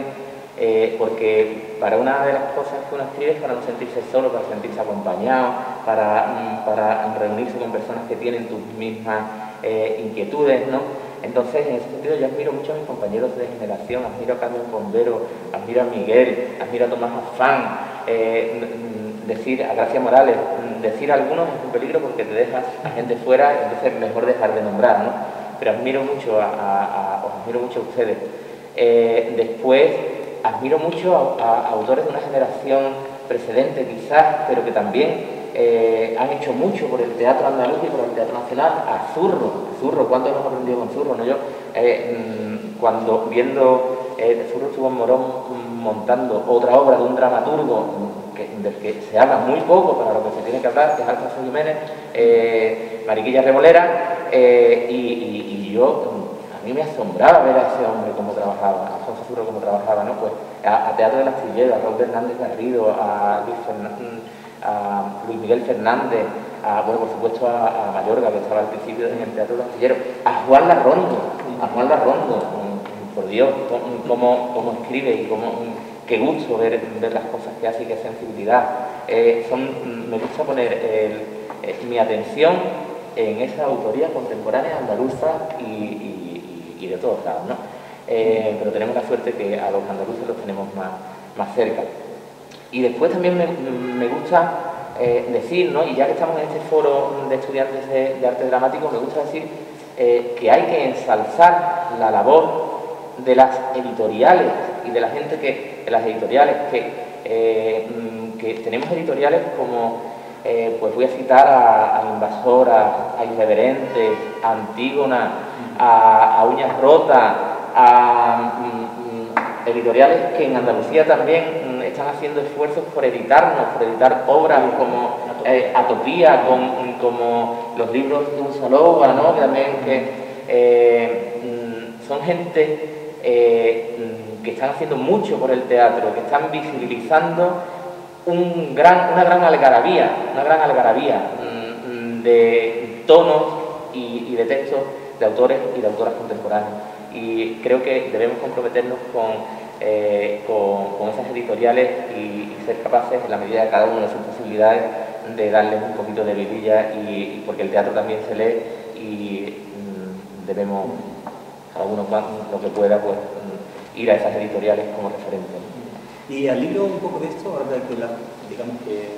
eh, porque para una de las cosas que uno escribe es para no sentirse solo, para sentirse acompañado, para, mm, para reunirse con personas que tienen tus mismas eh, inquietudes, ¿no? Entonces, en ese sentido, yo admiro mucho a mis compañeros de generación, admiro a Carmen Bombero, admiro a Miguel, admiro a Tomás Afán, eh, decir a Gracia Morales, decir a algunos es un peligro porque te dejas a gente fuera, entonces mejor dejar de nombrar, ¿no? Pero admiro mucho a, os admiro mucho a ustedes. después, admiro mucho a, autores de una generación precedente quizás, pero que también eh, han hecho mucho por el teatro andaluz y por el teatro nacional, a Zurro, Zurro, ¿cuánto hemos aprendido con Zurro? No? Yo, eh, mm, cuando viendo, eh, Zurro estuvo en Morón montando otra obra de un dramaturgo del que se habla muy poco para lo que se tiene que hablar, que es Alfonso Jiménez, eh, Mariquilla Remolera, eh, y, yo, a mí me asombraba ver a ese hombre cómo trabajaba, a Alfonso Zurro cómo trabajaba, ¿no? Pues a, Teatro del Astillero, a Raúl Hernández Garrido, a Luis, Miguel Fernández, a, bueno, por supuesto a, a Mayorga, que estaba al principio en el Teatro del Astillero, a Juan Larrondo, a Juan Larrondo, mm, por Dios, cómo, cómo escribe y cómo qué gusto ver, ver las cosas que hace y qué sensibilidad. Eh, son, me gusta poner eh, mi atención en esa autoría contemporánea andaluza y, de todos lados, ¿no? Eh, pero tenemos la suerte que a los andaluces los tenemos más, más cerca. Y después también me, gusta decir, ¿no? y ya que estamos en este foro de estudiantes de, de arte dramático, me gusta decir que hay que ensalzar la labor de las editoriales y de la gente que, de las editoriales, que, eh, mm, que tenemos editoriales como, eh, pues voy a citar a, Invasora, a Irreverente, a Antígona, a, Uñas Rotas, a mm, mm, editoriales que en Andalucía también están haciendo esfuerzos por editarnos, por editar obras como eh, Atopía, como los libros de un Salova, ¿no? que también que son gente eh, que están haciendo mucho por el teatro, que están visibilizando una gran algarabía, una gran algarabía mm, mm, de tonos y, de textos de autores y de autoras contemporáneas. Y creo que debemos comprometernos con, eh, con, esas editoriales y, ser capaces, en la medida de cada uno de sus posibilidades, de darles un poquito de vidilla, y, porque el teatro también se lee y mm, debemos algunos más lo que pueda, pues ir a esas editoriales como referente. Y al hilo un poco de esto, ahora que digamos que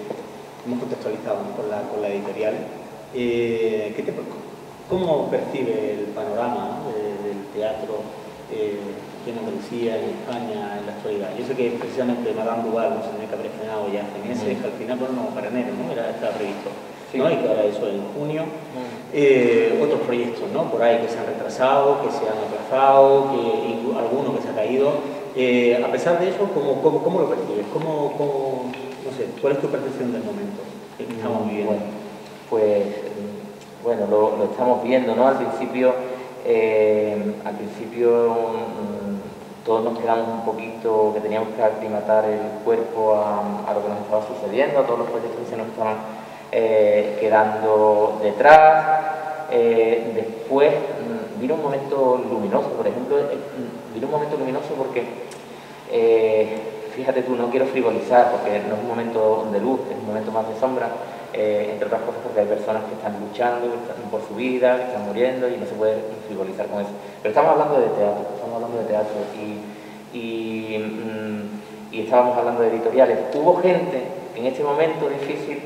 hemos contextualizado con, la, con la editorial, eh, ¿qué te, ¿cómo percibe el panorama del teatro eh, en Andalucía, en España, en la actualidad? Yo sé que precisamente Madame Duval no se tenía que haber estrenado ya hace meses, que al final, bueno, no, para enero, ¿no? Era, estaba previsto. ¿no? y que ahora eso en junio. Eh, otros proyectos ¿no? por ahí que se han retrasado, que se han aplazado, que, alguno que se ha caído. Eh, a pesar de eso, ¿cómo, cómo, cómo lo percibes? ¿Cómo, ¿Cómo, no sé, ¿Cuál es tu percepción del momento que estamos viviendo? Bueno, pues bueno, lo, lo estamos viendo, ¿no? Al principio, eh, al principio mm, todos nos quedamos un poquito, que teníamos que aclimatar el cuerpo a, a, lo que nos estaba sucediendo, a todos los proyectos que se nos estaban eh, quedando detrás. Eh, después mm, vino un momento luminoso, por ejemplo, eh, vino un momento luminoso porque, fíjate tú, no quiero frivolizar porque no es un momento de luz, es un momento más de sombra, entre otras cosas porque hay personas que están luchando por su vida, que están muriendo y no se puede frivolizar con eso. Pero estamos hablando de teatro, estamos hablando de teatro y, mm, estábamos hablando de editoriales. Hubo gente en este momento difícil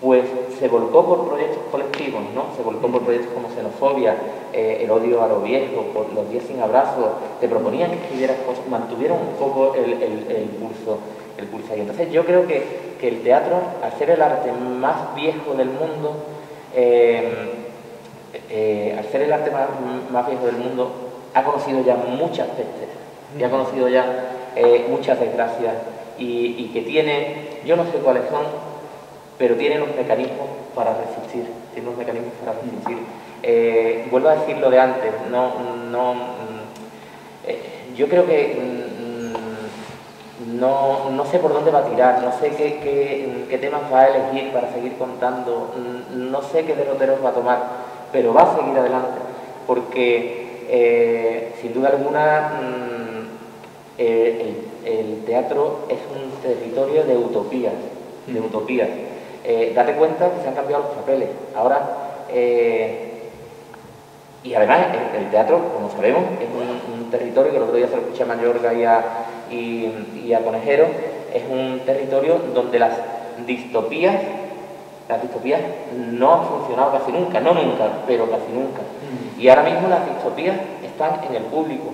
pues se volcó por proyectos colectivos, ¿no? Se volcó por proyectos como Xenofobia, eh, el odio a lo viejo, los días sin abrazos, te proponían que escribieras cosas, mantuvieron un poco el, pulso, el pulso ahí. Entonces yo creo que, el teatro, al ser el arte más viejo del mundo, eh, eh, al ser el arte más, viejo del mundo, ha conocido ya muchas pestes, y ha conocido ya muchas desgracias, y que tiene, yo no sé cuáles son, pero tiene los mecanismos para resistir, tiene los mecanismos para resistir. Eh, vuelvo a decir lo de antes, no, no, mm, eh, yo creo que mm, no, no, sé por dónde va a tirar, no sé qué, qué, temas va a elegir para seguir contando, mm, no sé qué derroteros va a tomar, pero va a seguir adelante, porque eh, sin duda alguna el, el teatro es un territorio de utopías, de utopías eh, date cuenta que se han cambiado los papeles. Ahora, eh, y además el, teatro, como sabemos, es un, territorio que el otro día se lo escuché a Mayorga y a, y, a Conejero, es un territorio donde las distopías, las distopías no han funcionado casi nunca, no nunca, pero casi nunca. Mm. Y ahora mismo las distopías están en el público,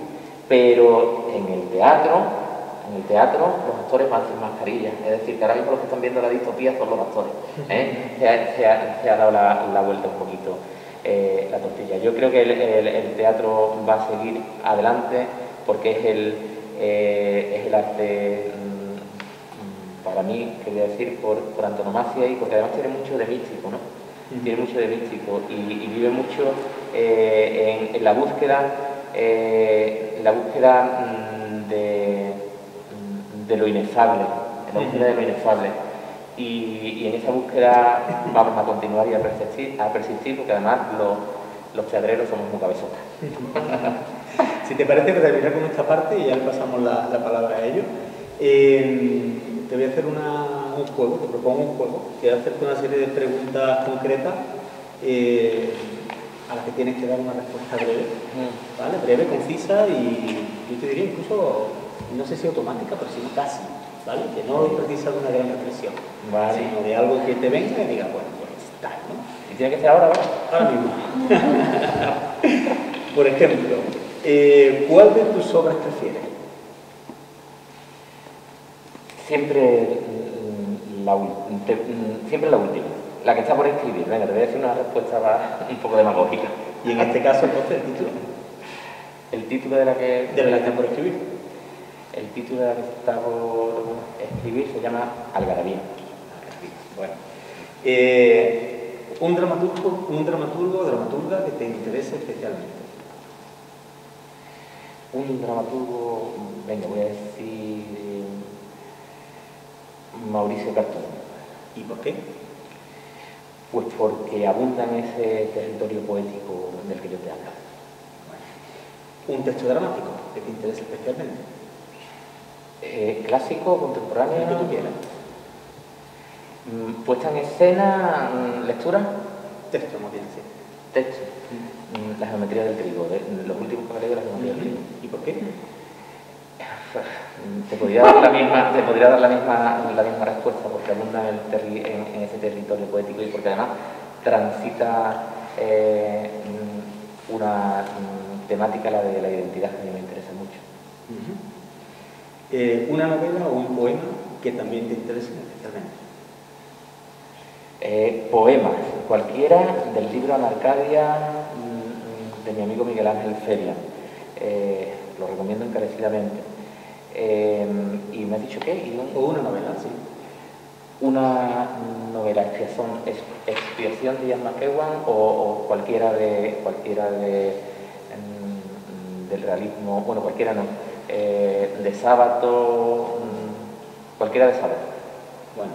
pero en el teatro en el teatro los actores van sin mascarilla, es decir, que ahora mismo los que están viendo la distopía son los actores. ¿eh? Se, ha, dado la, vuelta un poquito eh, la tortilla. Yo creo que el, teatro va a seguir adelante porque es el, eh, es el arte mm, para mí, quería decir, por, por antonomasia y porque además tiene mucho de místico, ¿no? Tiene mucho de místico y, vive mucho en, la búsqueda, eh, la búsqueda mm, de, de, lo inefable, en la búsqueda de lo inefable. Y, en esa búsqueda vamos a continuar y a persistir, a persistir porque además los teatreros somos muy cabezotas. si te parece, para terminar con esta parte y ya le pasamos la, palabra a ellos, eh, te voy a hacer un juego, te propongo un juego, quiero hacerte una serie de preguntas concretas eh, a las que tienes que dar una respuesta breve, mm. ¿vale? Breve, concisa y yo te diría incluso, no sé si automática, pero sí casi, ¿vale? Que no precisa de una gran expresión, sino de algo que te venga y diga, bueno, pues está, ¿no? Y tiene que ser ahora, ¿verdad? Ahora mismo. Por ejemplo, eh, ¿cuál de tus obras prefieres? Siempre mm, la, mm, siempre la última, la que está por escribir. Venga, te voy a decir una respuesta un poco demagógica. Y en este caso, entonces, el título. ¿El título de la que, de la que está por escribir? El título de la que está por escribir se llama Algarabía. Bueno. Eh, un dramaturgo, un dramaturgo o dramaturga que te interese especialmente. Un dramaturgo, venga, voy a decir Mauricio Cartón. ¿Y por qué? Pues porque abunda en ese territorio poético del que yo te hablo. ¿Un texto dramático que te interesa especialmente? Eh, ¿Clásico, contemporáneo? El que tú quieras. Mm, ¿Puesta en escena, mm, lectura? Texto, bien, sí. Texto. Mm, la geometría del trigo, los últimos que me la geometría del trigo. ¿Y por qué? te podría dar la misma, te podría dar la misma, la misma respuesta porque abunda en, ese territorio poético y porque además transita eh, una temática, la de la identidad, que me. Eh, ¿Una novela o un poema que también te interese especialmente? Eh, poemas, cualquiera del libro Anarcadia mm, de mi amigo Miguel Ángel Feria. lo recomiendo encarecidamente. Em, y me has dicho qué? O una novela, sí. Una novela, expiación, expiación de Ian McEwan o, cualquiera de cualquiera de em, del realismo, bueno, cualquiera no, eh, de sábado, mm, cualquiera de sábado. Bueno.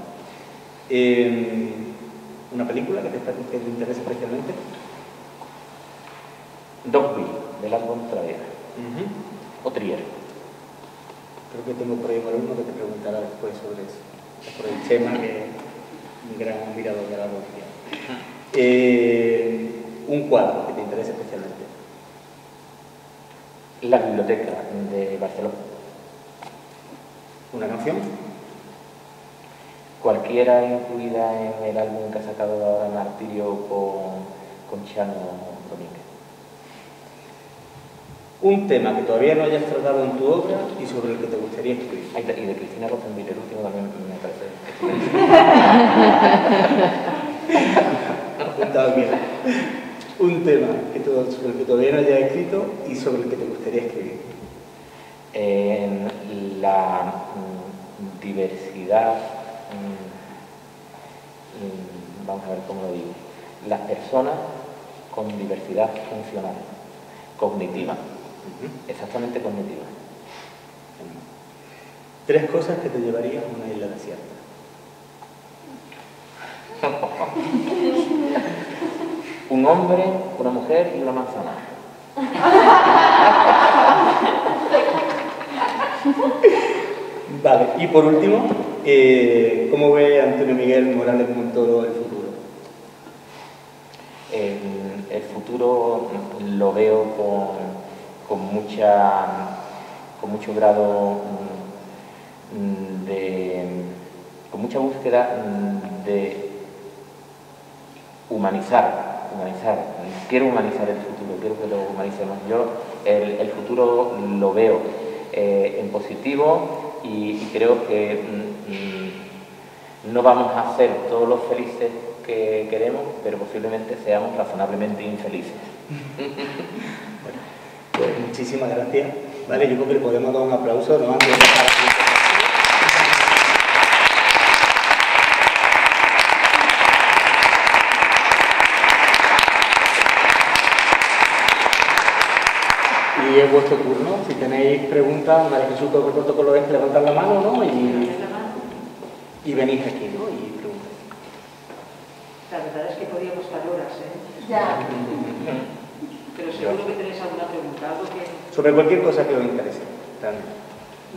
Em, ¿Una película que te, que interesa especialmente? Dogville, del álbum Traviera. O Trier. Creo que tengo por ahí un alumno que te preguntará después sobre eso, por el tema que un gran admirador de la poesía. Eh, un cuadro que te interese especialmente. La biblioteca de Barcelona. ¿Una canción? Cualquiera incluida en el álbum que ha sacado ahora Martirio con, con Chano Domínguez un tema que todavía no hayas tratado en tu obra y sobre el que te gustaría escribir. y de Cristina Rosenville, el último también me parece. bien. Un tema que sobre el que todavía no hayas escrito y sobre el que te gustaría escribir. En la mm, diversidad, mm, mm, vamos a ver cómo lo digo, las personas con diversidad funcional, cognitiva exactamente cognitiva. Tres cosas que te llevarían a una isla desierta. Un hombre, una mujer y una manzana. vale, y por último, eh, ¿cómo ve Antonio Miguel Morales Montoro el futuro? el futuro lo veo con con, mucha, con mucho grado mm, de, con mucha búsqueda mm, de humanizar, humanizar, quiero humanizar el futuro, quiero que lo humanicemos. Yo el, futuro lo veo eh, en positivo y, creo que mm, no vamos a ser todos los felices que queremos, pero posiblemente seamos razonablemente infelices. Pues muchísimas gracias. Vale, yo creo que le podemos dar un aplauso. ¿no? Es vuestro turno. Si tenéis preguntas, María Jesús, todo el protocolo es levantar la mano, ¿no? Y, y venís aquí, ¿no? Y preguntáis. La verdad es que podíamos estar horas, ¿eh? Ya. Pero seguro que tenéis alguna pregunta, algo que... Sobre cualquier cosa que os interese. también.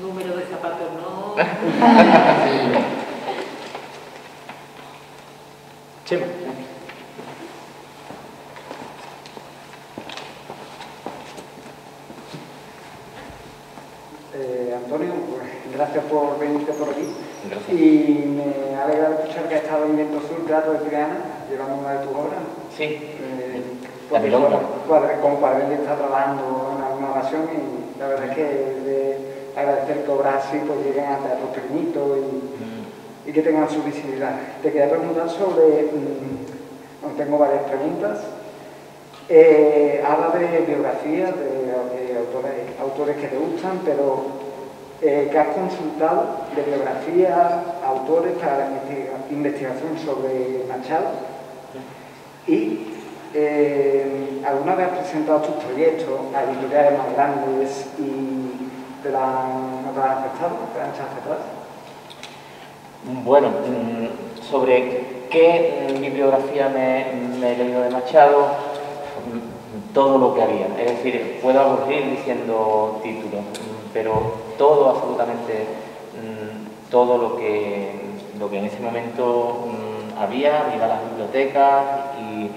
Número de zapatos no... Chema. Eh, Antonio, pues, gracias por venirte por aquí. Gracias. Y me alegra escuchar que has estado en Viento Sur, Teatro de Triana, llevando una de tus obras. Sí. Eh, La. Cuadre- como Cuadrel está trabajando en alguna ocasión y la verdad es que de agradecer que obras así pues lleguen a teatros pequeñitos y, y que tengan su visibilidad. Te quería preguntar sobre, mm, tengo varias preguntas. Eh, habla de biografías de, de autores, autores que te gustan, pero eh, que has consultado de autores para la investiga- investigación sobre Machado y eh, alguna vez has presentado tus proyectos a editoriales más grandes y te la han, aceptado, te la han echado atrás. Bueno, mm, sobre qué mm, bibliografía me, me he leído de Machado, mm, todo lo que había. Es decir, puedo aburrir diciendo títulos, pero todo, absolutamente mm, todo lo que, lo que en ese momento mm, había, iba a las bibliotecas y,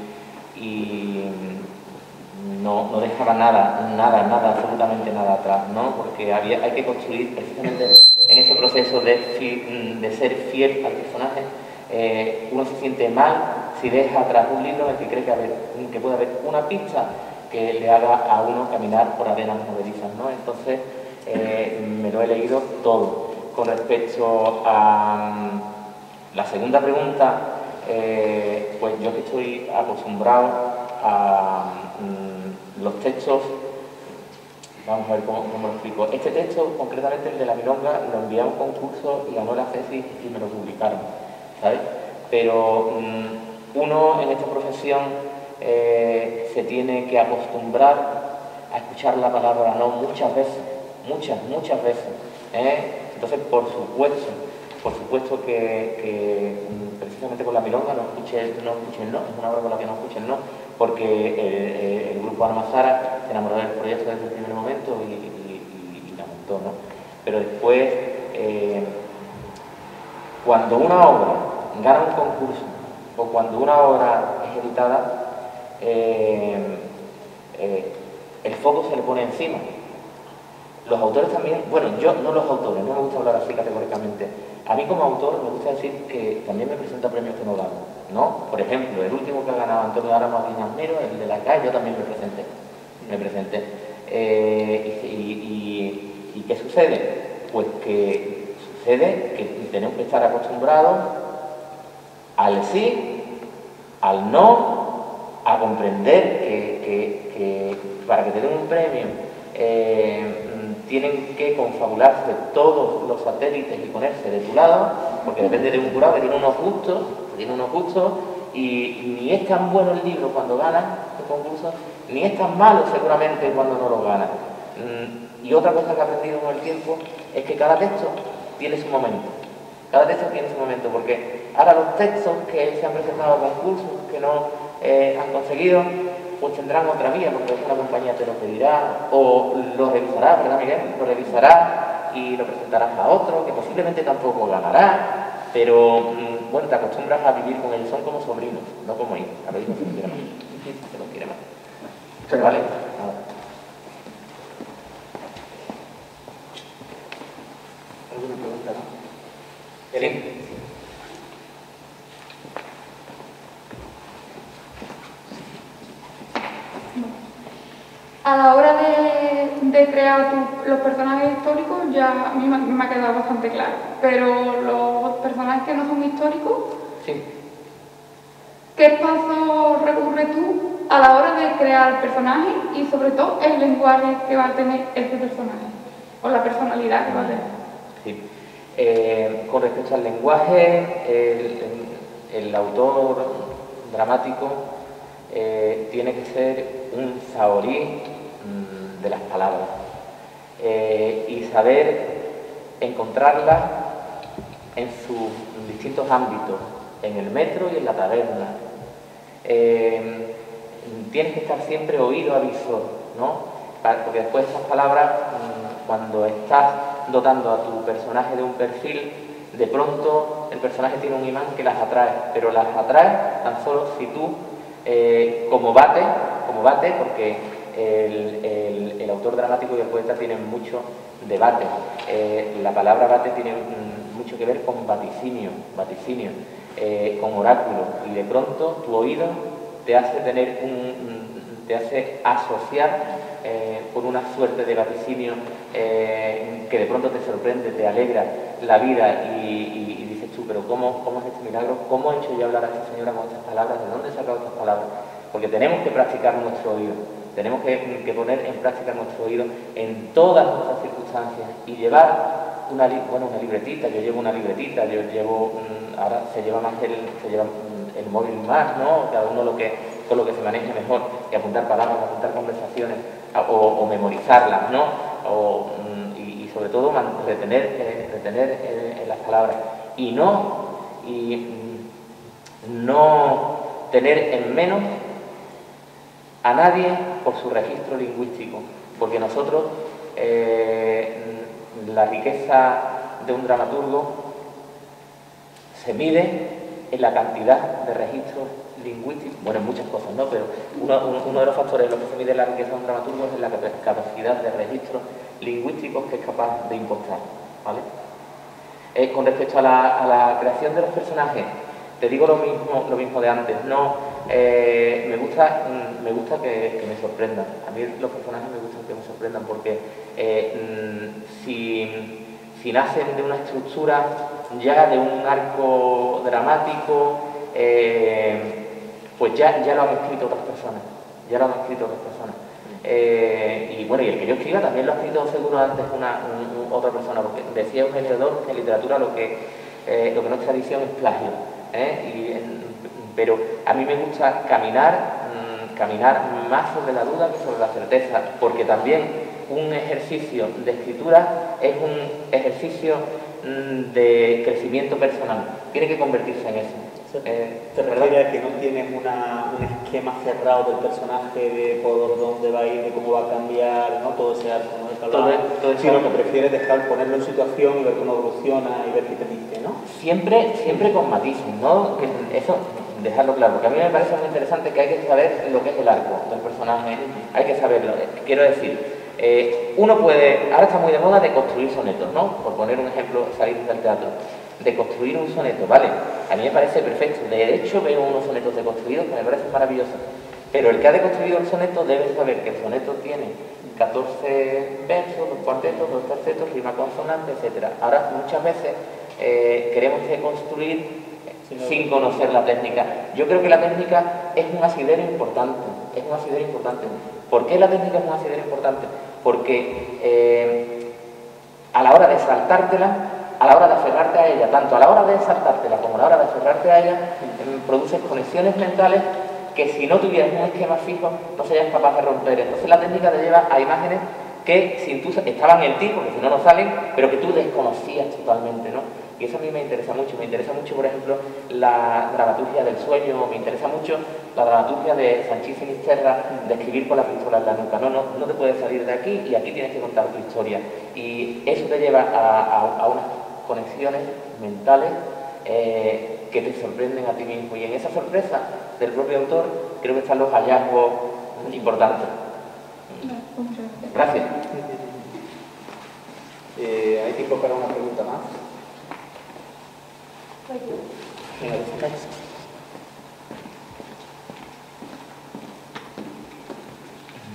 mm, no, no dejaba nada, nada, nada, absolutamente nada atrás, ¿no? Porque había, hay que construir precisamente en ese proceso de, de ser fiel al personaje. eh, uno se siente mal si deja atrás un libro en el que cree que, haber- que puede haber una pista que le haga a uno caminar por arenas movedizas, ¿no? Entonces, eh, me lo he leído todo. Con respecto a mm, la segunda pregunta, eh, pues yo que estoy acostumbrado a mm, los textos Vamos a ver cómo, cómo lo explico. Este texto, concretamente el de la milonga, lo envié a un concurso y ganó la tesis y me lo publicaron, ¿sabes? Pero mm, uno en esta profesión eh, se tiene que acostumbrar a escuchar la palabra no muchas veces, muchas, muchas veces. ¿eh? Entonces, por supuesto, por supuesto que, mm, precisamente con la milonga no escuché, no escuché no, es una obra con la que no escuché no, porque el, el- el grupo Almazara se enamoró del proyecto desde el primer momento y, y- la montó, ¿no? Pero después, eh, cuando una obra gana un concurso o cuando una obra es editada, eh, eh, el foco se le pone encima. Los autores también, bueno, yo no los autores, no me gusta hablar así categóricamente. A mí como autor me gusta decir que también me presenta premios que no gano, ¿no? Por ejemplo, el último que ha ganado Antonio Arama Guiñasmero, el de la calle, yo también me presenté. Me presenté. Eh, y, y- y- ¿y qué sucede? Pues que sucede que tenemos que estar acostumbrados al sí, al no, a comprender que, que- para que te den un premio eh, tienen que confabularse todos los satélites y ponerse de tu lado, porque depende de un jurado que tiene unos gustos, tiene unos gustos, y ni es tan bueno el libro cuando gana el concurso, ni es tan malo seguramente cuando no lo gana. Mm, Y otra cosa que he aprendido con el tiempo es que cada texto tiene su momento. Cada texto tiene su momento, porque ahora los textos que se han presentado a concursos, que no eh, han conseguido, pues tendrán otra vía, porque una compañía te lo pedirá, o lo revisará, ¿verdad, Miguel? Lo revisará y lo presentarás a otro, que posiblemente tampoco ganará, pero mm, bueno, te acostumbras a vivir con ellos, son como sobrinos, no como hijos, a los hijos se los quiere más, se los quiere más. Muchas ¿Vale? gracias. Nada. ¿Alguna pregunta? Sí. A la hora de, de crear tu- los personajes históricos ya a mí me, me ha quedado bastante claro, pero los personajes que no son históricos, Sí. ¿qué paso recurre tú a la hora de crear el personaje y sobre todo el lenguaje que va a tener ese personaje o la personalidad que va a tener? Sí. Eh, con respecto al lenguaje, el, el autor dramático eh, tiene que ser un zahorí mm, de las palabras eh, y saber encontrarlas en sus distintos ámbitos, en el metro y en la taberna. Eh, tienes que estar siempre oído avisor, ¿no? Porque después esas palabras, mm, cuando estás dotando a tu personaje de un perfil, de pronto el personaje tiene un imán que las atrae, pero las atrae tan solo si tú, eh, como bate, como bate, porque el, autor dramático y el poeta tienen mucho debate. Eh, la palabra bate tiene mm, mucho que ver con vaticinio, vaticinio, eh, con oráculo, y de pronto tu oído te hace tener un, te hace asociar con una suerte de vaticinio que de pronto te sorprende, te alegra la vida y, dices tú, pero ¿cómo, ¿cómo, es este milagro? ¿Cómo he hecho yo hablar a esta señora con estas palabras? ¿De dónde he sacado estas palabras? Porque tenemos que practicar nuestro oído, tenemos que, poner en práctica nuestro oído en todas nuestras circunstancias y llevar una, bueno, una libretita, yo llevo una libretita, yo llevo, mm, ahora se lleva más el, se lleva mm, el móvil más, ¿no? Cada uno lo que, con lo que se maneje mejor, y apuntar palabras, apuntar conversaciones, o, memorizarlas, ¿no? Mm, sobre todo retener, eh, retener eh, las palabras y no, y no tener en menos a nadie por su registro lingüístico, porque nosotros eh, la riqueza de un dramaturgo se mide en la cantidad de registros lingüísticos, bueno, en muchas cosas, ¿no? Pero uno, de los factores en los que se mide la riqueza de un dramaturgo es la capacidad de registros lingüísticos que es capaz de impostar. ¿vale? Eh, con respecto a la, creación de los personajes, te digo lo mismo, lo mismo de antes, no, eh, me gusta, mm, me gusta que, me sorprendan. A mí los personajes me gustan que me sorprendan porque eh, mm, si, si, nacen de una estructura ya de un arco dramático, pues ya, ya lo han escrito otras personas, ya lo han escrito otras personas. Eh, y bueno, y el que yo escriba también lo ha escrito seguro antes una, otra persona, porque decía Eugenio Dor que en literatura lo que, eh, lo que no es tradición es plagio. ¿eh? pero a mí me gusta caminar, caminar más sobre la duda que sobre la certeza, porque también un ejercicio de escritura es un ejercicio mm, de crecimiento personal, tiene que convertirse en eso. Eh, ¿Te refieres a que no tienes una, un esquema cerrado del personaje de por dónde va a ir, de cómo va a cambiar, ¿no? todo ese arco, ¿no? todo, todo sino que prefieres dejar ponerlo en situación y ver cómo evoluciona y ver qué te dice, ¿no? Siempre, siempre con matices, ¿no? Eso, dejarlo claro, porque a mí me parece muy interesante que hay que saber lo que es el arco del personaje, hay que saberlo. Quiero decir, eh, uno puede, ahora está muy de moda de construir sonetos, ¿no? Por poner un ejemplo, salir del teatro de construir un soneto, ¿vale? A mí me parece perfecto. De hecho, veo unos sonetos deconstruidos que me parecen maravillosos. Pero el que ha deconstruido el soneto debe saber que el soneto tiene 14 versos, dos cuartetos, dos tercetos, rima consonante, etc. Ahora, muchas veces eh, queremos deconstruir sin conocer la técnica. Yo creo que la técnica es un asidero importante, es un asidero importante. ¿Por qué la técnica es un asidero importante? Porque eh, a la hora de saltártela a la hora de aferrarte a ella, tanto a la hora de saltártela como a la hora de aferrarte a ella, em, produces conexiones mentales que si no tuvieras un esquema fijo no serías capaz de romper. Entonces la técnica te lleva a imágenes que sin tú estaban en ti, porque si no no salen, pero que tú desconocías totalmente, ¿no? Y eso a mí me interesa mucho. Me interesa mucho, por ejemplo, la dramaturgia del sueño, me interesa mucho la dramaturgia de Sanchís Finisterra de escribir con la pistola en la nuca. No, no, no te puedes salir de aquí y aquí tienes que contar tu historia. Y eso te lleva a, a, a conexiones mentales eh, que te sorprenden a ti mismo. Y en esa sorpresa del propio autor creo que están los hallazgos importantes. Gracias. Eh, ¿Hay tiempo para una pregunta más?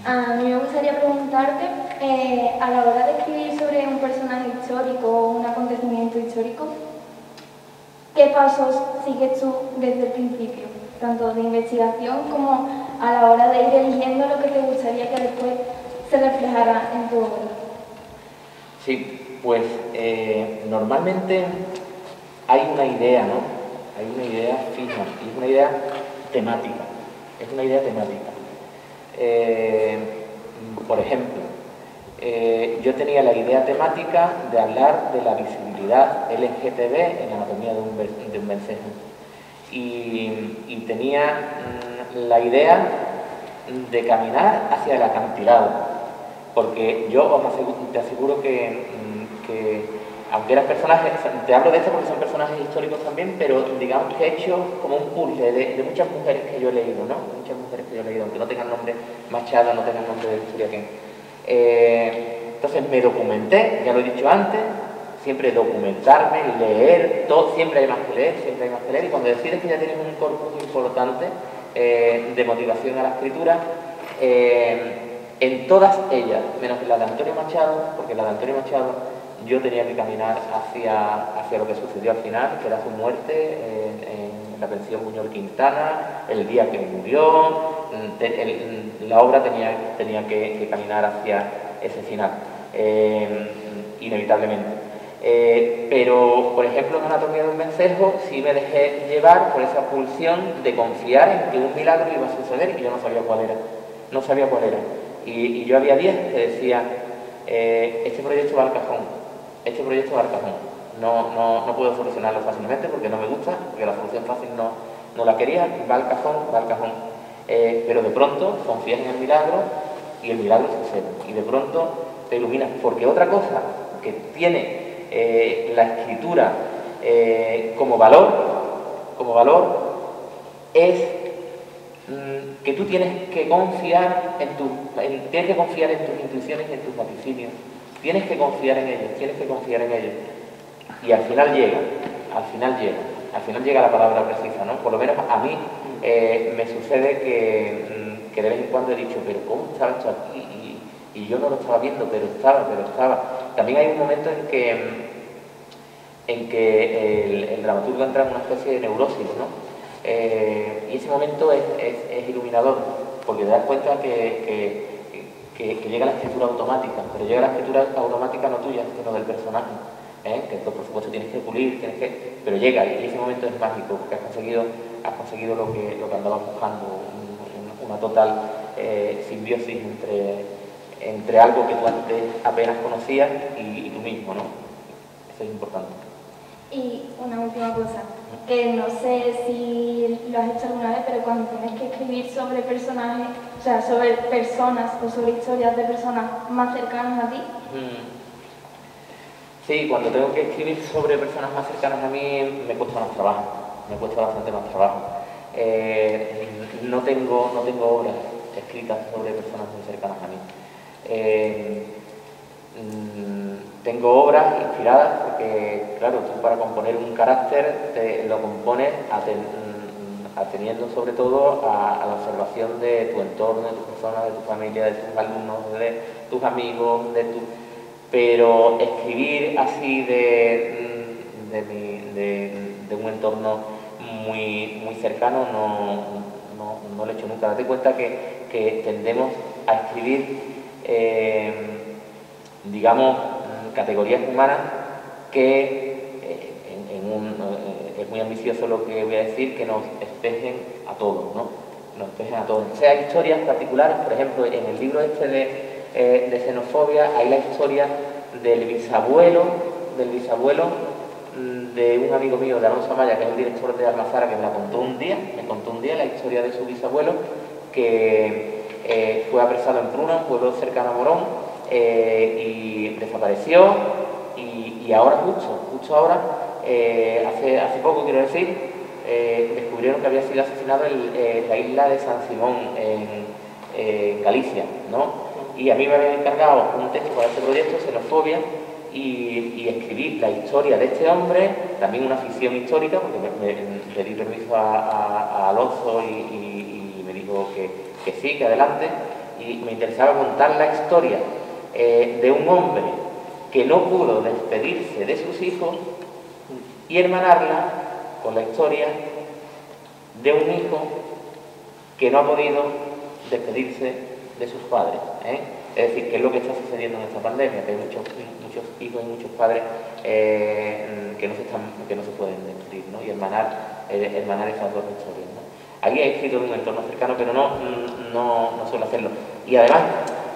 A mí me gustaría preguntarte, eh, a la hora de escribir sobre un personaje histórico o un acontecimiento histórico, ¿qué pasos sigues tú desde el principio? Tanto de investigación como a la hora de ir eligiendo lo que te gustaría que después se reflejara en tu obra. Sí, pues eh, normalmente hay una idea, ¿no? Hay una idea fija, es una idea temática, es una idea temática. Eh, por ejemplo, eh, yo tenía la idea temática de hablar de la visibilidad LGTB en la anatomía de un, de. Y, tenía mm, la idea de caminar hacia el acantilado, porque yo te aseguro que, mm, que, aunque eran personajes, te hablo de esto porque son personajes históricos también, pero digamos que he hecho como un puzzle de, muchas mujeres que yo he leído, ¿no? muchas mujeres que yo he leído, aunque no tengan nombre Machado, no tengan nombre de Victoria Ken. Eh, entonces me documenté, ya lo he dicho antes, siempre documentarme, leer, todo, siempre hay más que leer, siempre hay más que leer, y cuando decides que ya tienes un corpus importante eh, de motivación a la escritura, eh, en todas ellas, menos en la de Antonio Machado, porque la de Antonio Machado yo tenía que caminar hacia, hacia lo que sucedió al final, que era su muerte en, la pensión Muñoz Quintana, el día que murió, mm, la obra tenía, tenía que, caminar hacia ese final, eh, inevitablemente. Eh, pero, por ejemplo, en Anatomía de un vencejo sí me dejé llevar por esa pulsión de confiar en que un milagro iba a suceder y yo no sabía cuál era. No sabía cuál era. Y, yo había días que decía, eh, este proyecto va al cajón, este proyecto al cajón no, no, no, puedo solucionarlo fácilmente porque no me gusta, porque la solución fácil no, no la quería, va al cajón, va al cajón. Eh, pero de pronto confías en el milagro y el milagro sucede. Y de pronto te iluminas. Porque otra cosa que tiene eh, la escritura eh, como valor, como valor, es mm, que tú tienes que confiar en tu, tienes que confiar en tus intuiciones y en tus vaticinios. Tienes que confiar en ellos, tienes que confiar en ellos. Y al final llega, al final llega, al final llega la palabra precisa, ¿no? Por lo menos a mí eh, me sucede mm, que, de vez en cuando he dicho, pero ¿cómo estaba esto aquí? Y, yo no lo estaba viendo, pero estaba, pero estaba. También hay un momento en que, mm, en que el, dramaturgo entra en una especie de neurosis, ¿no? Eh, y ese momento es, iluminador, porque te das cuenta que, que, llega la escritura automática, pero llega la escritura automática no tuya, sino del personaje. ¿eh? que por supuesto tienes que pulir, tienes que... pero llega y ese momento es mágico porque has conseguido, has conseguido lo, que, lo que andabas buscando, una total eh, simbiosis entre, entre algo que tú antes apenas conocías y, tú mismo, ¿no? Eso es importante. Y una última cosa, que no sé si lo has hecho alguna vez, pero cuando tienes que escribir sobre personajes, o sea, sobre personas o sobre historias de personas más cercanas a ti, mm. Sí, cuando tengo que escribir sobre personas más cercanas a mí me cuesta más trabajo, me cuesta bastante más trabajo. Eh, no, tengo, no tengo obras escritas sobre personas muy cercanas a mí. Eh, mm, tengo obras inspiradas claro, tú para componer un carácter te lo compones ateniendo sobre todo a, la observación de tu entorno, de tu persona, de tu familia, de tus alumnos, de tus amigos, de tu pero escribir así de, de, un entorno muy, muy cercano no, no, lo he hecho nunca. Date cuenta que, tendemos a escribir, eh, digamos, categorías humanas que eh, eh, es muy ambicioso lo que voy a decir, que nos espejen a todos, ¿no? Nos espejen a todos. Sea, historias particulares, por ejemplo, en el libro este de eh, xenofobia, hay la historia del bisabuelo, del bisabuelo mm, de un amigo mío, de Alonso Amaya, que es el director de Almazara, que me la contó un día, me contó un día la historia de su bisabuelo, que fue apresado en Pruna, un pueblo cercano a Morón, y desapareció, y, ahora justo, justo ahora, hace, hace poco quiero decir, descubrieron que había sido asesinado en la isla de San Simón, en, Galicia, ¿no? y a mí me habían encargado un texto para este proyecto, Xenofobia, y, escribir la historia de este hombre, también una ficción histórica, porque me, le di permiso a, Alonso y, me dijo que, sí, que adelante, y me interesaba contar la historia eh, de un hombre que no pudo despedirse de sus hijos y hermanarla con la historia de un hijo que no ha podido despedirse de sus padres. ¿eh? Es decir, ¿qué es lo que está sucediendo en esta pandemia? Que hay muchos, hijos y muchos padres eh, que, no se están, que no se pueden despedir ¿no? y hermanar, eh, hermanar esas dos historias. ¿no? Ahí he escrito en un entorno cercano, pero no, no, no suelo hacerlo. Y además,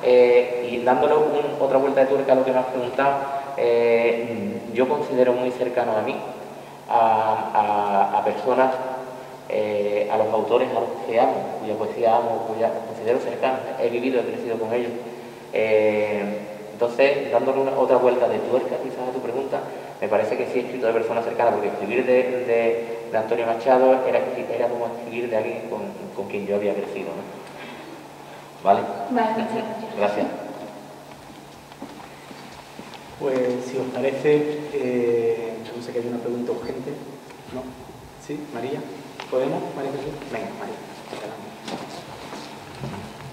eh, y dándole otra vuelta de tuerca a lo que me has preguntado, eh, yo considero muy cercano a mí a, personas, eh, a los autores a los que amo, cuya poesía amo, cuya considero cercano, he vivido, he crecido con ellos. entonces, dándole otra vuelta de tuerca quizás a tu pregunta, me parece que sí he escrito de personas cercanas, porque escribir de, Antonio Machado era, era, como escribir de alguien con, quien yo había crecido. ¿Vale? Vale, Gracias. Pues si os parece, eh, no sé que hay una pregunta urgente. ¿No? ¿Sí? ¿María? ¿Podemos? María Venga, María.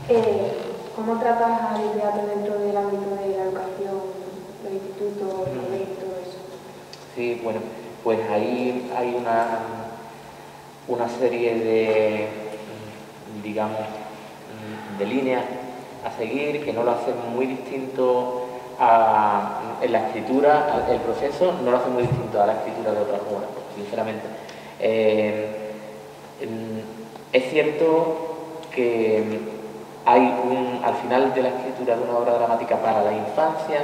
Eh, ¿Cómo tratas al teatro dentro del ámbito de la educación, los institutos, el colegio, todo eso? Sí, bueno, pues ahí hay una, una serie de, digamos, de líneas a seguir que no lo hacen muy distinto a, en la escritura, el proceso no lo hace muy distinto a la escritura de otras obras, sinceramente. Eh, es cierto que hay un, al final de la escritura de una obra dramática para la infancia,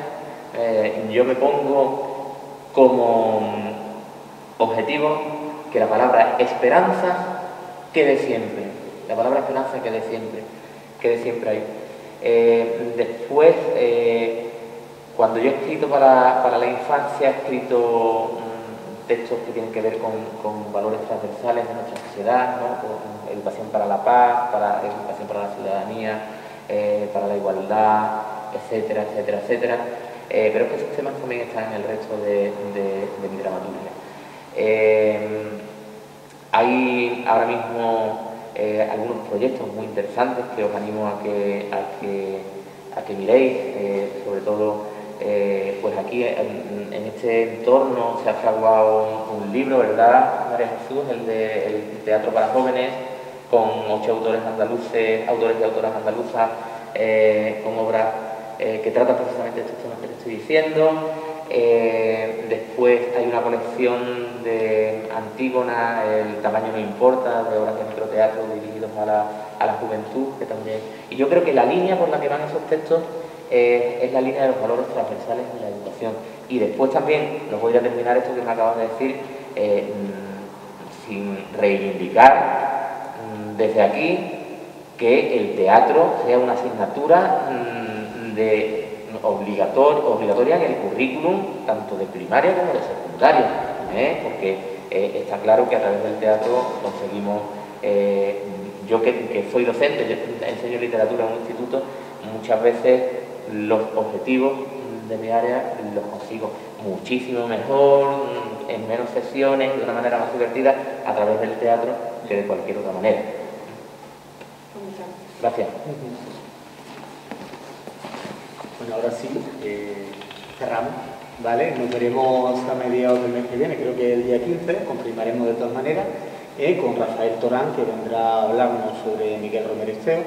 eh, yo me pongo como objetivo que la palabra esperanza quede siempre, la palabra esperanza quede siempre, quede siempre ahí. Eh, después, cuando yo he escrito para, la infancia, he escrito mm, textos que tienen que ver con, valores transversales de nuestra sociedad, con educación para la paz, para educación para la ciudadanía, eh, para la igualdad, etcétera, etcétera, etcétera. Eh, pero que esos temas también están en el resto de, mi dramaturgia. Eh, hay ahora mismo algunos proyectos muy interesantes que os animo a que, a que, a que miréis, sobre todo eh, pues aquí en, este entorno se ha fraguado un, libro, ¿verdad, María Jesús? El de el Teatro para Jóvenes, con ocho autores andaluces, autores y autoras andaluzas, eh, con obras eh, que tratan precisamente estos temas que te estoy diciendo. Después hay una colección de Antígona, El tamaño no importa, de obras de microteatro dirigidos a la, a la juventud, que también... Y yo creo que la línea por la que van esos textos es la línea de los valores transversales en la educación. Y después también, no voy a terminar esto que me acabas de decir, eh, mm, sin reivindicar mm, desde aquí que el teatro sea una asignatura mm, de obligatoria en el currículum tanto de primaria como de secundaria, ¿eh? porque eh, está claro que a través del teatro conseguimos, yo que, que soy docente, yo enseño literatura en un instituto, muchas veces los objetivos de mi área los consigo muchísimo mejor, en menos sesiones, de una manera más divertida, a través del teatro que de cualquier otra manera. Gracias. Ahora sí, eh, cerramos, ¿vale? Nos veremos a mediados del mes que viene, creo que el día 15, confirmaremos de todas maneras, eh, con Rafael Torán, que vendrá a hablarnos sobre Miguel Romero Esteo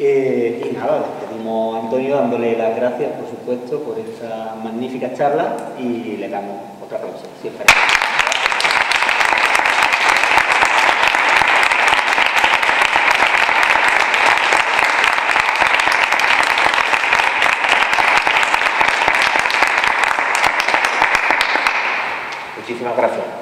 eh, y nada, despedimos a Antonio dándole las gracias, por supuesto, por esta magnífica charla y le damos otra aplauso, siempre. Gracias.